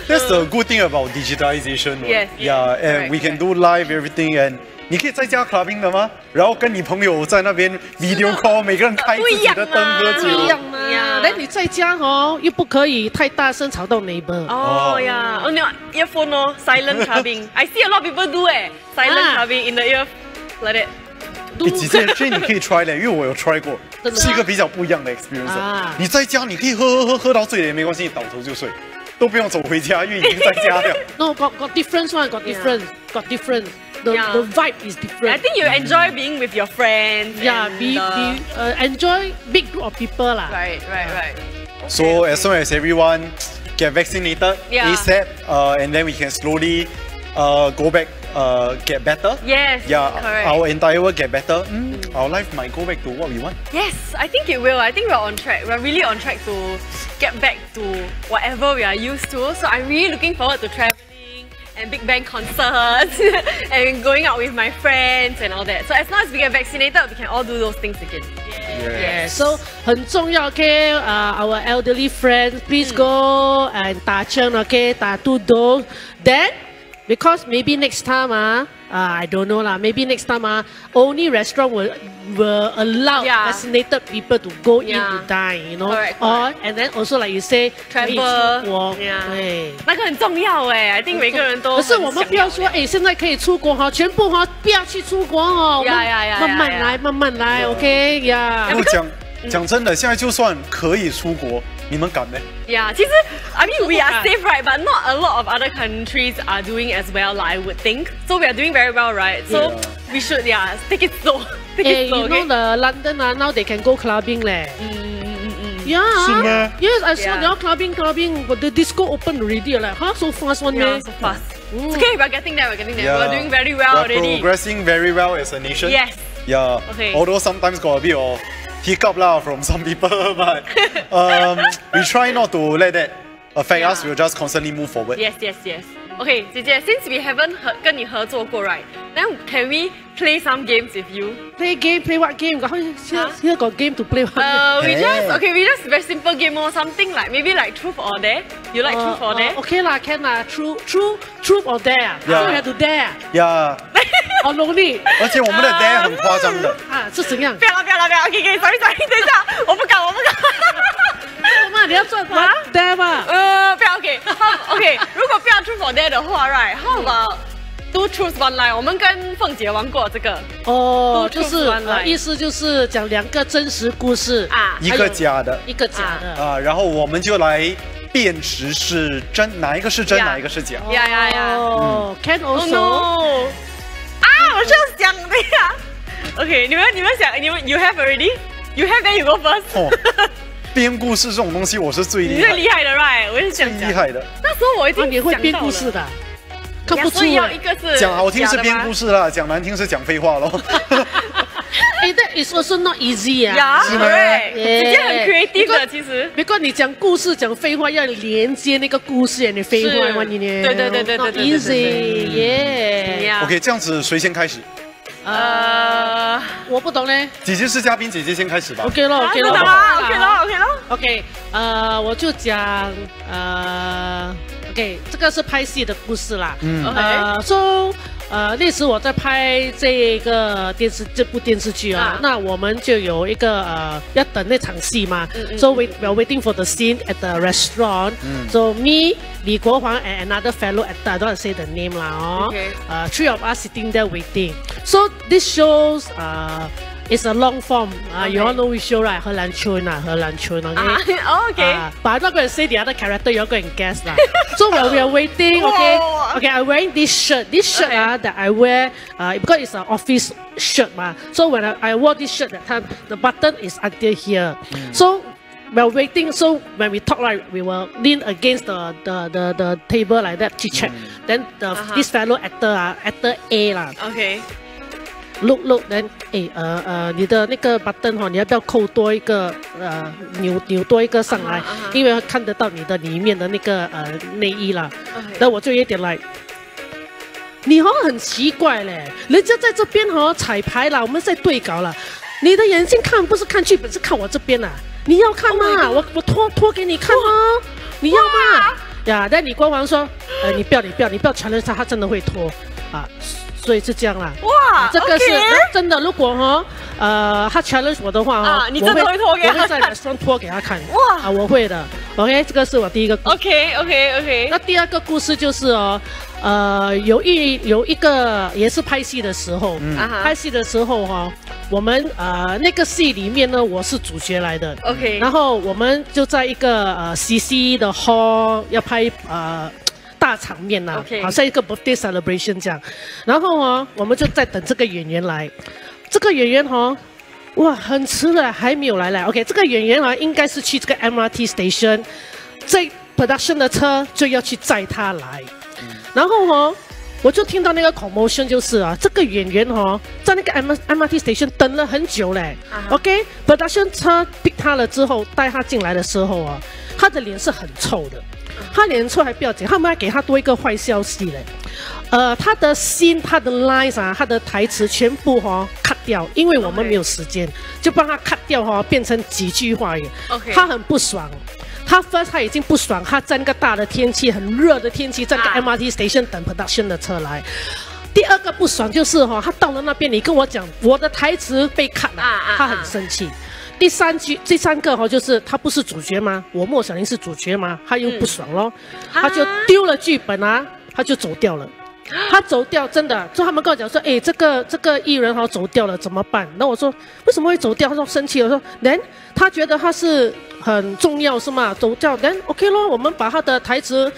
that's the good thing about digitization. Yes, yeah, yes, and we can do live everything and 你可以在家 clubbing 的吗？然后跟你朋友在那边 video call，每个人开自己的灯喝不酒一。样嘛 Yeah. Then 你在家哦，又不可以太大声吵到 neighbor。哦哦呀，哦，你 earphone 哦，silent clubbing。I see a lot of people do 哎，silent 啊 clubbing in the ear like that。诶，姐姐，这你可以 try 嘞，因为我有 try 过，是一个比较不一样的 experience 啊。你在家你可以喝喝喝喝到醉了也没关系，倒头就睡，都不用走回家，因为已经在家了。No, got got difference one, got difference, got difference. The Yeah. the vibe is different. I think you enjoy being with your friends. yeah, and be the- be uh, enjoy big group of people lah. Right, right, right. So as soon as everyone get vaccinated Yeah. ASAP, uh, and then we can slowly uh, go back, uh, get better. Yes. Yeah, correct. our entire world get better. Mm, our life might go back to what we want. Yes, I think it will. I think we're on track. We're really on track to get back to whatever we are used to. So I'm really looking forward to traveling and Big Bang concerts and going out with my friends and all that. So as long as we get vaccinated, we can all do those things again. Yes. yes. So uh, Our elderly friends, please mm. go and Then, because maybe next time 啊、uh,。I don't know lah. Maybe next time ah, only restaurant will will allow Yeah. vaccinated people to go in to dine, you know. Correct, Or and then also like you say Travel. Yeah. 对。那个很重要哎，I think 每个人都可是我们不要说，哎，现在可以出国哈，全部哈不要去出国哦，呀呀呀慢慢来，慢慢来，OK 呀。不讲讲真的，现在就算可以出国，你们敢没？ Yeah, 其实 I mean we are 不敢 safe, right? But not a lot of other countries are doing as well, like, I would think. So we are doing very well, right? So Yeah. we should, yeah, take it slow. Take Eh, it slow, you know okay? the London ah, now they can go clubbing leh. Mm, mm, mm, mm. Yeah. 是咩 Yes, I saw Yeah. they all clubbing, clubbing, but the disco open already. Like, huh? So fast one Yeah, man. so fast. Mm. It's okay, we're getting there, we're getting there. We're doing very well We're already. progressing very well as a nation. Yes. Yeah. Okay. Although sometimes got a bit of hiccup lah from some people, but um, we try not to let that affect us. Yeah. We'll just constantly move forward. Yes, yes, yes. Okay, 姐姐, since we haven't 和跟你合作过, right? Then can we play some games with you? Play game, play what game? Got, here, Huh? here got game to play. What Uh, we Hey. just okay, we just very simple game or something like maybe like truth or dare. You like truth or dare? Uh, okay lah, can lah. True, true, truth or dare? Yeah. So we have to dare. Yeah. Or lonely. 而且我们的 dare 很夸张的。啊，是怎样不？要了，不要了，不要了，OK OK，sorry sorry，等一下，我不敢，我不敢。什么？你要做啊 dare 吗？呃，不要 OK，好 OK，如果不要 truth or dare 的话，right，how about do truth one line？我们跟凤姐玩过这个哦，就是呃意思就是讲两个真实故事，啊一个假的一个假的。啊，然后我们就来辨识是真哪一个是真，Yeah 哪一个是假。呀呀呀哦，can，Oh also。no！啊，我就想的呀。OK，你们你们想，你们 you have already？You have then you go first 哦。编故事这种东西，我是最你厉害的，最厉害的，right？我也是这最。厉害的。那时候我已经啊，你会编故事的，看不出讲好听是编故事事啦，讲难听是讲废话喽。哎，that is also not easy 啊。呀，是吗对，Yeah 直接很 creative 的，其实。别怪你讲故事讲废话，要连接那个故事，你废话吗？你呢？对对对对对 Not easy，耶。呀 OK，这样子谁先开始？呃我不懂嘞。姐姐是嘉宾，姐姐先开始吧。OK 咯啊，OK 咯真的吗？OK 了，OK 了。OK，呃，我就讲呃，OK，这个是拍戏的故事啦。嗯 OK 呃，so 呃，那时我在拍这个电视这部电视剧啊，啊那我们就有一个呃要等那场戏嘛、嗯嗯 s o we we are waiting for the scene at the restaurant、So me, 李国煌 and another fellow actor, I don't want to say the name 啦哦。Okay. Uh, three of us sitting there waiting. So this shows uh. It's a long form. Uh, okay. You all know we show right? Her Lan Chun, uh, her Lan Chun. Okay. Uh, okay. Uh, but I'm not going to say the other character. You're going to guess lah. so while we are waiting, okay, okay, I'm wearing this shirt. This shirt okay. Uh, that I wear uh, because it's an office shirt, ma. So when I, I, wore this shirt that time, the button is until here. Mm. So while waiting, so when we talk like we were lean against the the, the, the table like that chit chat. Mm. Then the, uh -huh. this fellow actor, uh, actor A lah. Okay look 哎呃呃你的那个 button 哈，你要不要扣多一个呃扭扭多一个上来因为看得到你的里面的那个呃内衣啦。OK 那我就有点来。你好像很奇怪嘞，人家在这边哈彩排啦，我们在对稿了，你的眼睛看不是看剧本，是看我这边啦。你要看 Oh 吗我我脱脱给你看哦，你要吗？呀，但李国王说，呃，你不要，你不要，你不要承认他，他真的会脱啊，所以是这样啦。哇，这个是真的，如果哈呃他 challenge 我的话哈，啊你真的我会拖给他我会在看 restaurant 拖给他看。哇啊，我会的。OK，这个是我第一个故事。OK OK OK，那第二个故事就是哦，呃，有一有一个也是拍戏的时候，拍戏的时候哈、我们呃那个戏里面呢，我是主角来的。OK，然后我们就在一个呃 CC 的 hall 要拍呃大场面呐、好像一个 birthday celebration 这样。然后哦，我们就在等这个演员来。这个演员哦，哇，很迟了，还没有来嘞。OK，这个演员啊，应该是去这个 MRT station，这 production 的车就要去载他来。然后哦，我就听到那个 commotion 就是啊，这个演员哦，在那个 M MRT station 等了很久嘞。OK，production 车 pick 他了之后，带他进来的时候啊，他的脸是很臭的。他脸臭还不要紧，他们还给他多一个坏消息嘞。呃，他的心、他的 lines 啊，他的台词全部哈、哦、cut 掉，因为我们没有时间，就帮他 cut 掉哈、哦，变成几句话而已。OK 他很不爽。他 first 他已经不爽，他在那个大的天气、很热的天气，在那个啊 MRT station 等 production 的车来。第二个不爽就是哈、他到了那边，你跟我讲我的台词被 cut 了，啊啊他很生气。第三句，第三个哈、就是他不是主角吗？我莫小玲是主角吗？他又不爽咯，他就丢了剧本啊，他就走掉了。他走掉，真的，就他们跟我讲说，哎，这个这个艺人好像走掉了，怎么办？那我说为什么会走掉？他说生气了，我说，人他觉得他是很重要是吗？走掉，人 OK 咯，我们把他的台词。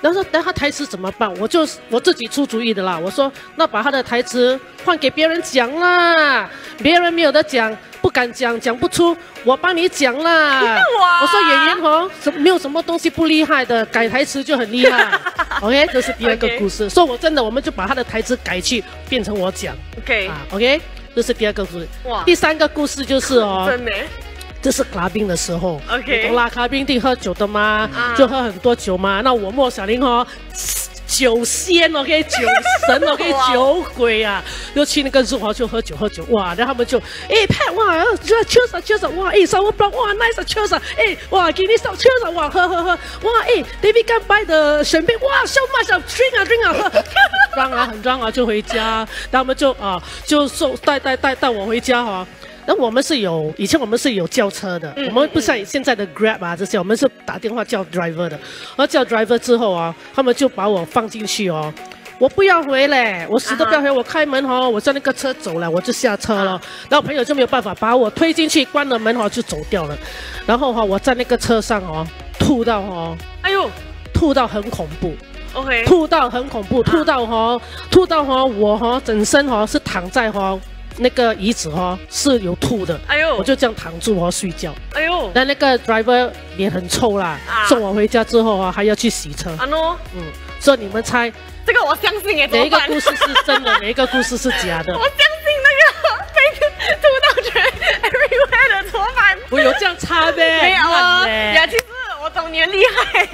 然后说，等他台词怎么办？我就我自己出主意的啦。我说，那把他的台词换给别人讲啦，别人没有的讲，不敢讲，讲不出，我帮你讲啦。哇我说演员哦，什没有什么东西不厉害的，改台词就很厉害。OK，这是第二个故事。说我真的，我们就把他的台词改去变成我讲 OK，啊。OK，这是第二个故事。哇第三个故事就是哦，真的。这是卡宾的时候。OK 你懂啦，卡宾一定喝酒的嘛，啊。就喝很多酒嘛。那我莫小玲哦，酒仙，OK，酒神，OK，酒鬼啊，就去那个日华就喝酒喝酒，哇，然后他们就，哎，派哇，就 cheers 啊 cheers 啊，哇，哎，烧不哇，nice 啊 cheers 啊，哎，哇，给你烧 cheers 啊，哇，喝喝喝，哇，哎，David 刚 buy 的神杯，哇，so much 啊，drink 啊 drink 啊，喝，装啊很装啊就回家，然后他们就啊就送带带带带我回家哈、那我们是有，以前我们是有叫车的，我们不像现在的 Grab 啊这些，我们是打电话叫 driver 的。然后叫 driver 之后啊，他们就把我放进去哦。我不要回来，我死都不要回，我开门哦，我叫那个车走了，我就下车了。然后朋友就没有办法把我推进去，关了门哦就走掉了。然后哈、我在那个车上哦，吐到哦，哎呦吐到很恐怖。，OK，吐到很恐怖，吐到哈，吐到哈，我哈整身哈是躺在哈那个椅子哈是有吐的，哎呦我就这样躺住哦睡觉。哎呦，那那个 driver 脸很臭啦，啊送我回家之后啊还要去洗车，啊喏，嗯，所以你们猜这个我相信哎，怎哪？一个故事是真的，哪一个故事是假的我？相信那个被吐到全 everywhere 的怎么办？我有这样差呗？没有啊，呀，其实我懂你的厉害。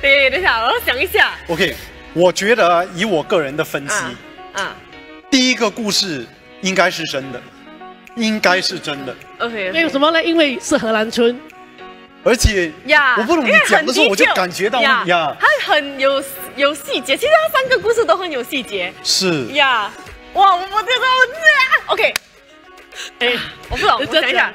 对，等一下，我要想一下。OK，我觉得以我个人的分析，啊啊第一个故事应该是真的，应该是真的，，OK，为什么呢？因为是荷兰村，而且呀？我不懂你因为很讲的时候我就感觉到呀呀，它很有有细节。其实它三个故事都很有细节是呀。哇，我我觉得我这 OK，哎。我不懂，我想一下。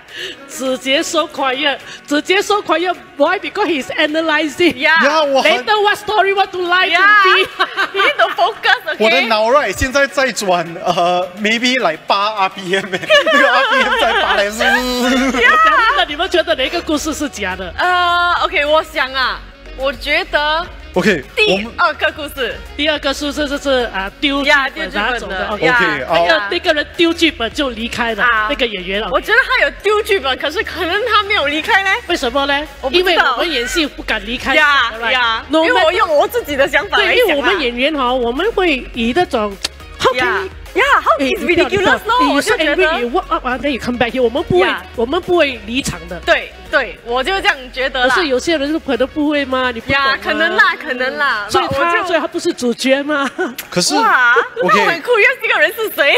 直接 so quiet，直接 so quiet. Why? Because he's analyzing. 呀呀，我很 Later, what story want to lie 呀 to be?，you need to focus，我的脑 right 现在在转呃 maybe 来八 RPM，欸那个 RPM 在八来是。讲真的，你们觉得哪个故事是假的？呃，OK，我想啊，我觉得 OK，第二个故事第二个故事就是啊丢剧呀，本拿走的？OK，那个那个人丢剧本就离开了啊，那个演员了。我觉得他有丢剧本，可是可能他没有离开呢。为什么呢因为我们演戏不敢离开。呀呀，因为我用我自己的想法来对，因为我们演员哈，我们会以那种 how 呀 can 呀，How 哎 is 你不要你不要 ridiculous 咯？我就觉 angry, you 得，walk up and then you come back here，我们不会我们不会离场的。对对，我就这样觉得啦。可是有些人是可能不会吗？你不呀，可能啦，可能啦。所以我就他所以他不是主角吗？可是哇，我很酷，因为这个人是谁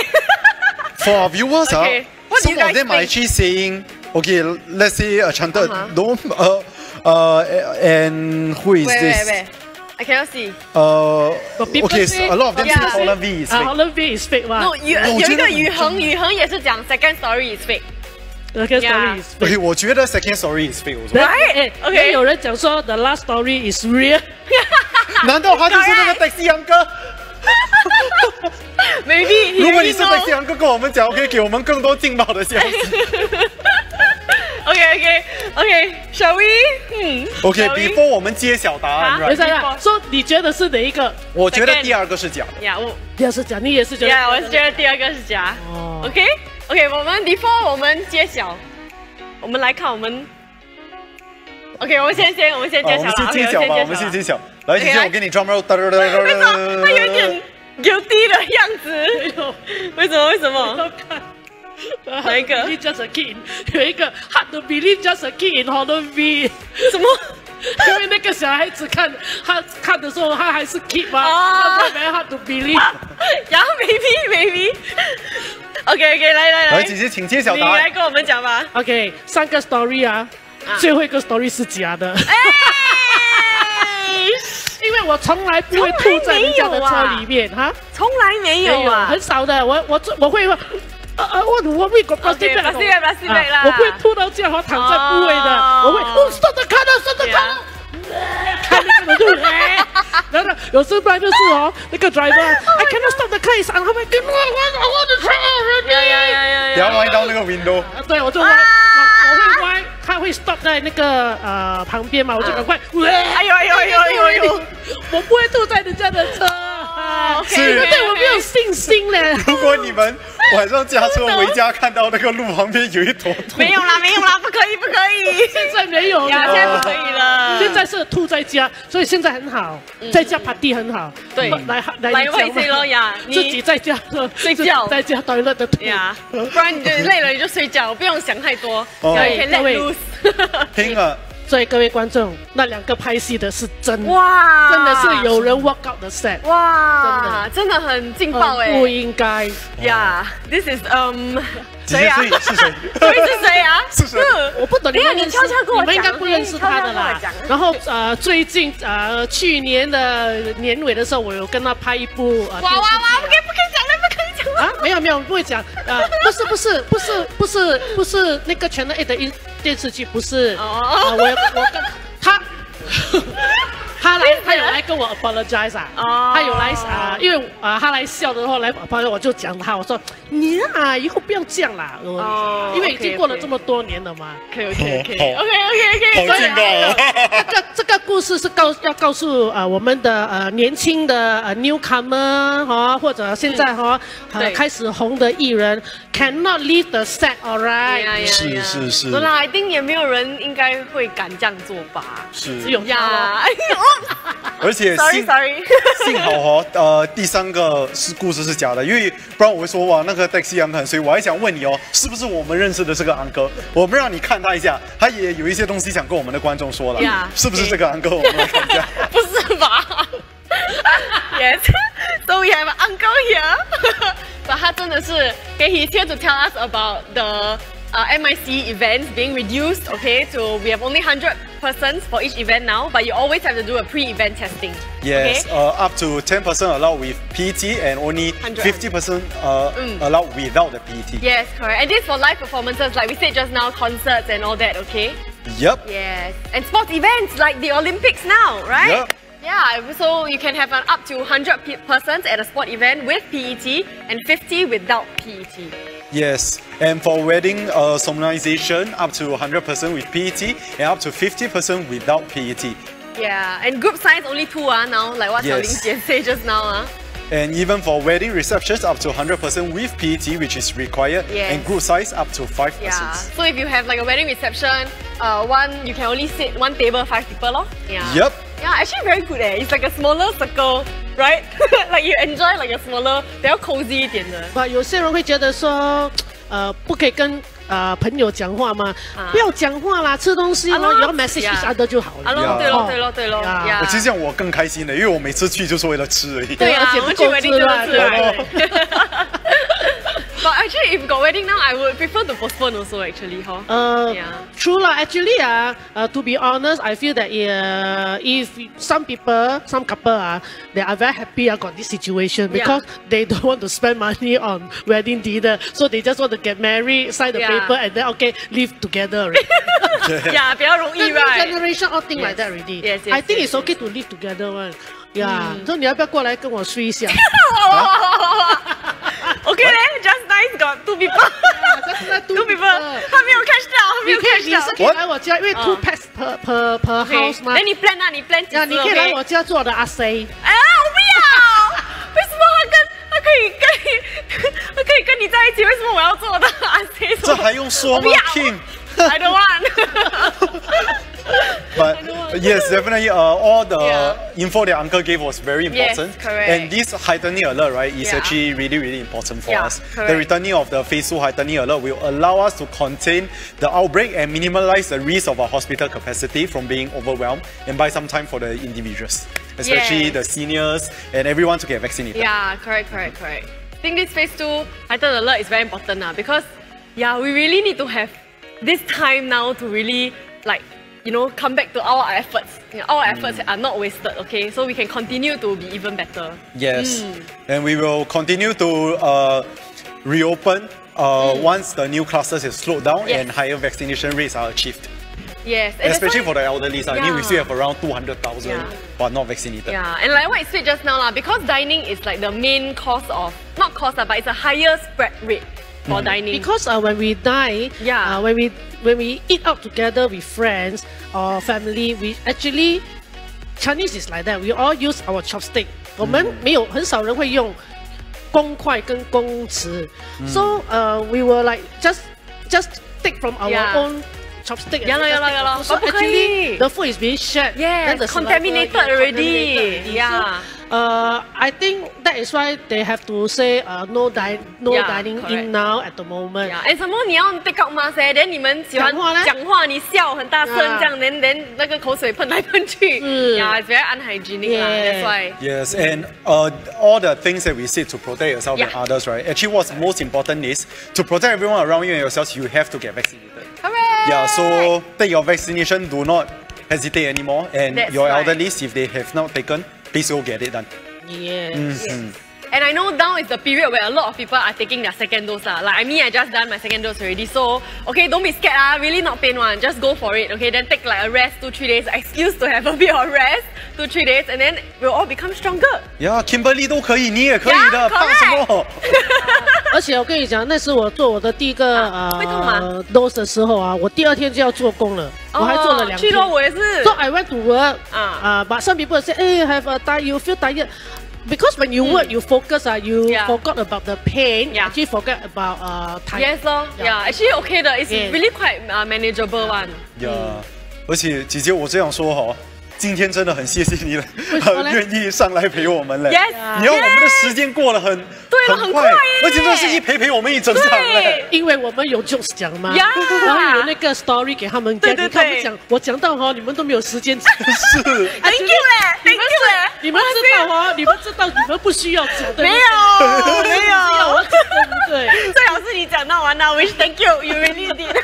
？for our viewers some of them are actually saying okay let's say a chanted Uh-huh. no uh uh and who is this. I cannot see. uh okay a lot of them say. Holland V is 啊 fake，Holland V is fake 吧 No，有有一个宇恒，宇恒也是讲 second story is fake。那个 Yeah. story is fake。OK 我觉得 second story is fake 我说 Right? 哎 Okay. 那有人讲说 the last story is real，难道他就是那个 Correct. taxi 杨哥 Maybe 如果你是 know. taxi 杨哥跟我们讲可以给我们更多劲爆的消息 OK OK OK, shall we? 嗯 OK before 我们揭晓答案啊等一 right 说你觉得是哪一个？我觉得第二个是假的呀，我第二是假，你也是觉得？呀，我是觉得第二个是假。哦 OK OK，我们 before 我们揭晓，我们来看我们。OK，我们先先我们先，揭晓了，我们先揭晓吧，我们先揭晓。来，姐姐，我给你哒哒为什么他有一点 guilty 的样子？为什么？为什么？要看。哪一个 just a kid，有一个 hard to believe just a kid in Holland V，什么？因为那个小孩子看他看的时候，他还是嘛，哦他说 hard to believe。然后 maybe maybe。OK OK，来来来，来，姐姐，请揭晓你答案。来跟我们讲吧。OK，三个 story 啊，啊最后一个 story 是假的，哎，因为我从来不会吐在人家的车里面哈，从来没有啊很。少的，我我我会。我我胃不，我会吐到这样，我躺在部位的，我会，我舌头看到舌头看到。看，然后呢，有时候不然就是哦，那个 driver，I cannot stop the car，然后他们，I want 要到那个 window，对我就歪，我会歪，他会 stop 在那个呃旁边嘛，我就赶快，哎呦哎呦哎呦哎呦，我不会吐在人家的车。哇，OK，是你们对我没有信心嘞。如果你们晚上驾车回家看到那个路旁边有一坨土，没有啦，没有啦，不可以，不可以。现在没有呀，现在不可以了。现在是兔在家，所以现在很好，在家 party 很好。对来来来你讲外谁咯呀 自己在家睡觉在家待乐的吐。呀，不然你就累了你就睡觉，不用想太多，哦可以各 let loose。听了所以各位观众，那两个拍戏的是真，哇，真的是有人 walk out 的 set，哇，真的真的很劲爆哎不应该。呀，This is um 谁啊？所以是谁？所以是谁啊？是谁我不懂你等一下们认识，你悄悄跟我你们应该讲不认识他的啦。然后呃，最近呃去年的年尾的时候，我有跟他拍一部呃哇哇哇！不可以不可以讲了，不可以讲了。啊，没有没有，不会讲，呃，不是不是不是不是不是那个 Channel A 的一电视剧，不是，哦呃我我跟他。他来，他有来跟我 apologize 啊，哦。他有来啊、因为啊、他来笑的时候来 apologize，我就讲他，我说你啊，以后不要这样啦，哦因为已经过了这么多年了嘛。OK OK OK 好 OK OK OK，好劲爆这个这个故事是告要告诉啊、呃我们的呃年轻的呃 newcomer 哈、或者现在哈、开始红的艺人 cannot leave the set，all 哎 right？是是是。那啦，一定也没有人应该会敢这样做吧？是。只有他咯。呀 而且，Sorry 幸 Sorry，幸好哦，呃，第三个是故事是假的，因为不然我会说哇，那个 taxi 所以我还想问你哦，是不是我们认识的这个 uncle？我们让你看他一下，他也有一些东西想跟我们的观众说了 Yeah，是不是这个 uncle？我们来看一下。不是吧？Yes, so we have an uncle here. but 他真的是，okay, he's here to tell us about the uh, MICE events being reduced, okay, to we have only 100 persons for each event now, but you always have to do a pre-event testing. Yes, Okay? uh, up to 10% allowed with PET and only 100. 50% uh, Mm. allowed without the PET. Yes, correct. And this for live performances, like we said just now, concerts and all that, okay? Yep. Yes. And sports events like the Olympics now, right? Yep. Yeah, so you can have an up to 100 pe- persons at a sport event with PET and 50 without PET. Yes, and for wedding uh, solemnization, up to 100% with PET and up to 50% without PET. Yeah, and group size only two ah now, like what Xiao Yes. Ling Jian said just now ah. And even for wedding receptions, up to 100% with PET, which is required, Yes. and group size up to 5 Yeah. persons. So if you have like a wedding reception, uh, one you can only sit one table five people lor. Yeah. Yep. Yeah, actually very good eh. It's like a smaller circle, right? like you enjoy like a smaller, 比较 cozy 一点的。哇，有些人会觉得说，呃，不可以跟呃朋友讲话吗？啊不要讲话啦，吃东西啊咯，咯有 message each other 就好了。啊.对咯，对咯，对咯。我其实这样我更开心的，因为我每次去就是为了吃而已。对啊，而且不我们去够 wedding 吃啦就是对 right. But actually, if got wedding now, I would prefer to postpone also actually, huh? 呃 Yeah. true 啦，actually 啊，呃，to be honest, I feel that uh, if some people, some couple 啊，they are very happy I got this situation Yeah. because they don't want to spend money on wedding dinner, so they just want to get married, sign the Yeah. paper, and then okay, live together already. yeah, 比较容易 The new right? generation all think like Yes. that already. Yes, yes, I think yes, it's okay to live together one. Yeah，所以你要不要过来跟我睡一下？ OK 嘞，just nice got two people. two people，他没有 catch 到，他没有，catch 到你是。可以来我家，因为 two 哦 pets per per per house 吗。那你 plan 啊，你 plan 几呀，次你可以来我家做我的阿 C。啊，我不要！为什么他跟他可以跟你他可以跟你在一起？为什么我要做的？阿 C？这还用说吗不要，King？I don't want. But yes, definitely, uh, all the Yeah. info that Uncle gave was very Yes, important. correct. And this heightening alert, right, is Yeah. actually really, really important for Yeah, us. correct. The returning of the phase two heightening alert will allow us to contain the outbreak and minimize the risk of our hospital capacity from being overwhelmed and buy some time for the individuals, especially Yes. the seniors and everyone to get vaccinated. Yeah, correct, correct, correct. I think this phase two heightened alert is very important now because yeah, we really need to have this time now to really like you know come back to our efforts. You know, our efforts are not wasted. Okay, so we can continue to be even better. Yes, Mm. and we will continue to uh, reopen uh, once the new clusters have slowed down Mm. Yes. and higher vaccination rates are achieved. Yes, and Especially why- for the elderly, I mean, we still have around 200,000 Yeah. are not vaccinated. Yeah, and like what I said just now, lah, because dining is like the main cause of not cause, but it's a higher spread rate for dining. Because uh, when we die, Yeah. uh, when we when we eat out together with friends or family, we actually Chinese is like that. We all use our chopstick 我们没有很少人会用公筷跟公匙、so 呃、we were like just just take from our Yeah. own chopstick. and 呀咯呀 just 咯 take 呀 the 咯 food. So 不可 actually 以 the food is being shared. Yes, then the saliva, contaminated yeah, already. contaminated Yeah. So, uh, I think that is why they have to say uh, no dine no Yeah, dining correct. in now at the moment. 呀，哎，什么你要 take out mask 哎，then 你们喜欢讲话呢讲话，你笑很大声啊这样，then then 那个口水喷来喷去，是呀，it's very unhygienic 啦 Yeah.，that's why。 Yes, and uh, all the things that we said to protect yourself and Yeah. others, right? Actually, what's most important is to protect everyone around you and yourselves. You have to get vaccinated. Correct. Yeah, so take your vaccination. Do not hesitate anymore. And That's your right. elderly, if they have not taken, please go get it done. Yes. Mm. And I know now is the period where a lot of people are taking their second dose lah. Like I mean, I just done my second dose already. So okay, don't be scared ah. Really not pain one. Just go for it. Okay, then take like a rest two three days. Excuse to have a bit of rest two three days, and then we'll all become stronger. Yeah, Kimberly 都可以，你也可以 Yeah, 的，怕什么？ 而且我跟你讲，那是我做我的第一个啊会痛吗呃 dose 的时候啊，我第二天就要做工了，我还做了两天。去了，我也是。So I went to work. Ah. Uh, but some people say, hey, have a tired, you feel tired. Because when you work, you focus, uh, you Hmm. Yeah. forgot about the pain. Yeah. Actually, forget about uh, tired. Yes 咯 Yeah. yeah. Actually okay 的，it's Yeah. really quite uh, manageable one. Yeah，，而且姐姐，我这样说哈，今天真的很谢谢你了，为什么呢？愿意上来陪我们嘞。Yes，你看我们的时间过得很对了很快耶。而且真的是一陪陪我们一整场嘞。对，因为我们有 jokes 讲嘛然后有那个 story 给他们讲，对对你看我们对讲，我讲到哈，你们都没有时间。讲。是，Thank you 嘞，Thank you 嘞。你们知道哦，你们知道你们不需要讲，对不对没有没有，讲对。不对？最好是你讲到完了，which thank you, you really did.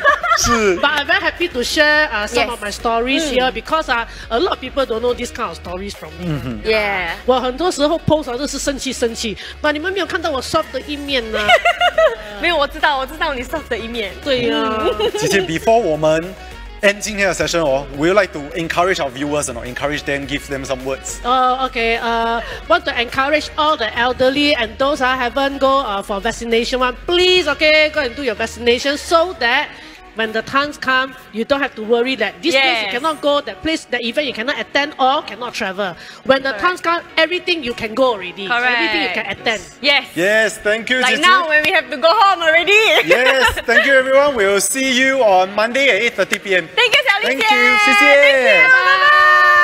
是。But I'm very happy to share uh, some of my stories here because uh, a lot people don't know this kind of stories from me. yeah. 我很多时候 post 啊都是生气生气，把你们没有看到我 soft 的一面呢、没有，我知道，我知道你 soft 的一面。对呀、姐姐，before 我们 end 今天的 session 哦，Would you like to encourage our viewers or not? Encourage them, give them some words. Uh, okay, uh, want to encourage all the elderly and those who haven't go uh, for vaccination one, please, okay, go and do your vaccination so that when the times come, you don't have to worry that this yes. place you cannot go, that place, that event you cannot attend or cannot travel. When the Correct. times come, everything you can go already. Correct. Everything you can attend. Yes. Yes, thank you. Like now when we have to go home already. yes, thank you everyone. We will see you on Monday at 8.30 p.m. Thank you, Sally. Thank you. Thank you. Bye. Bye.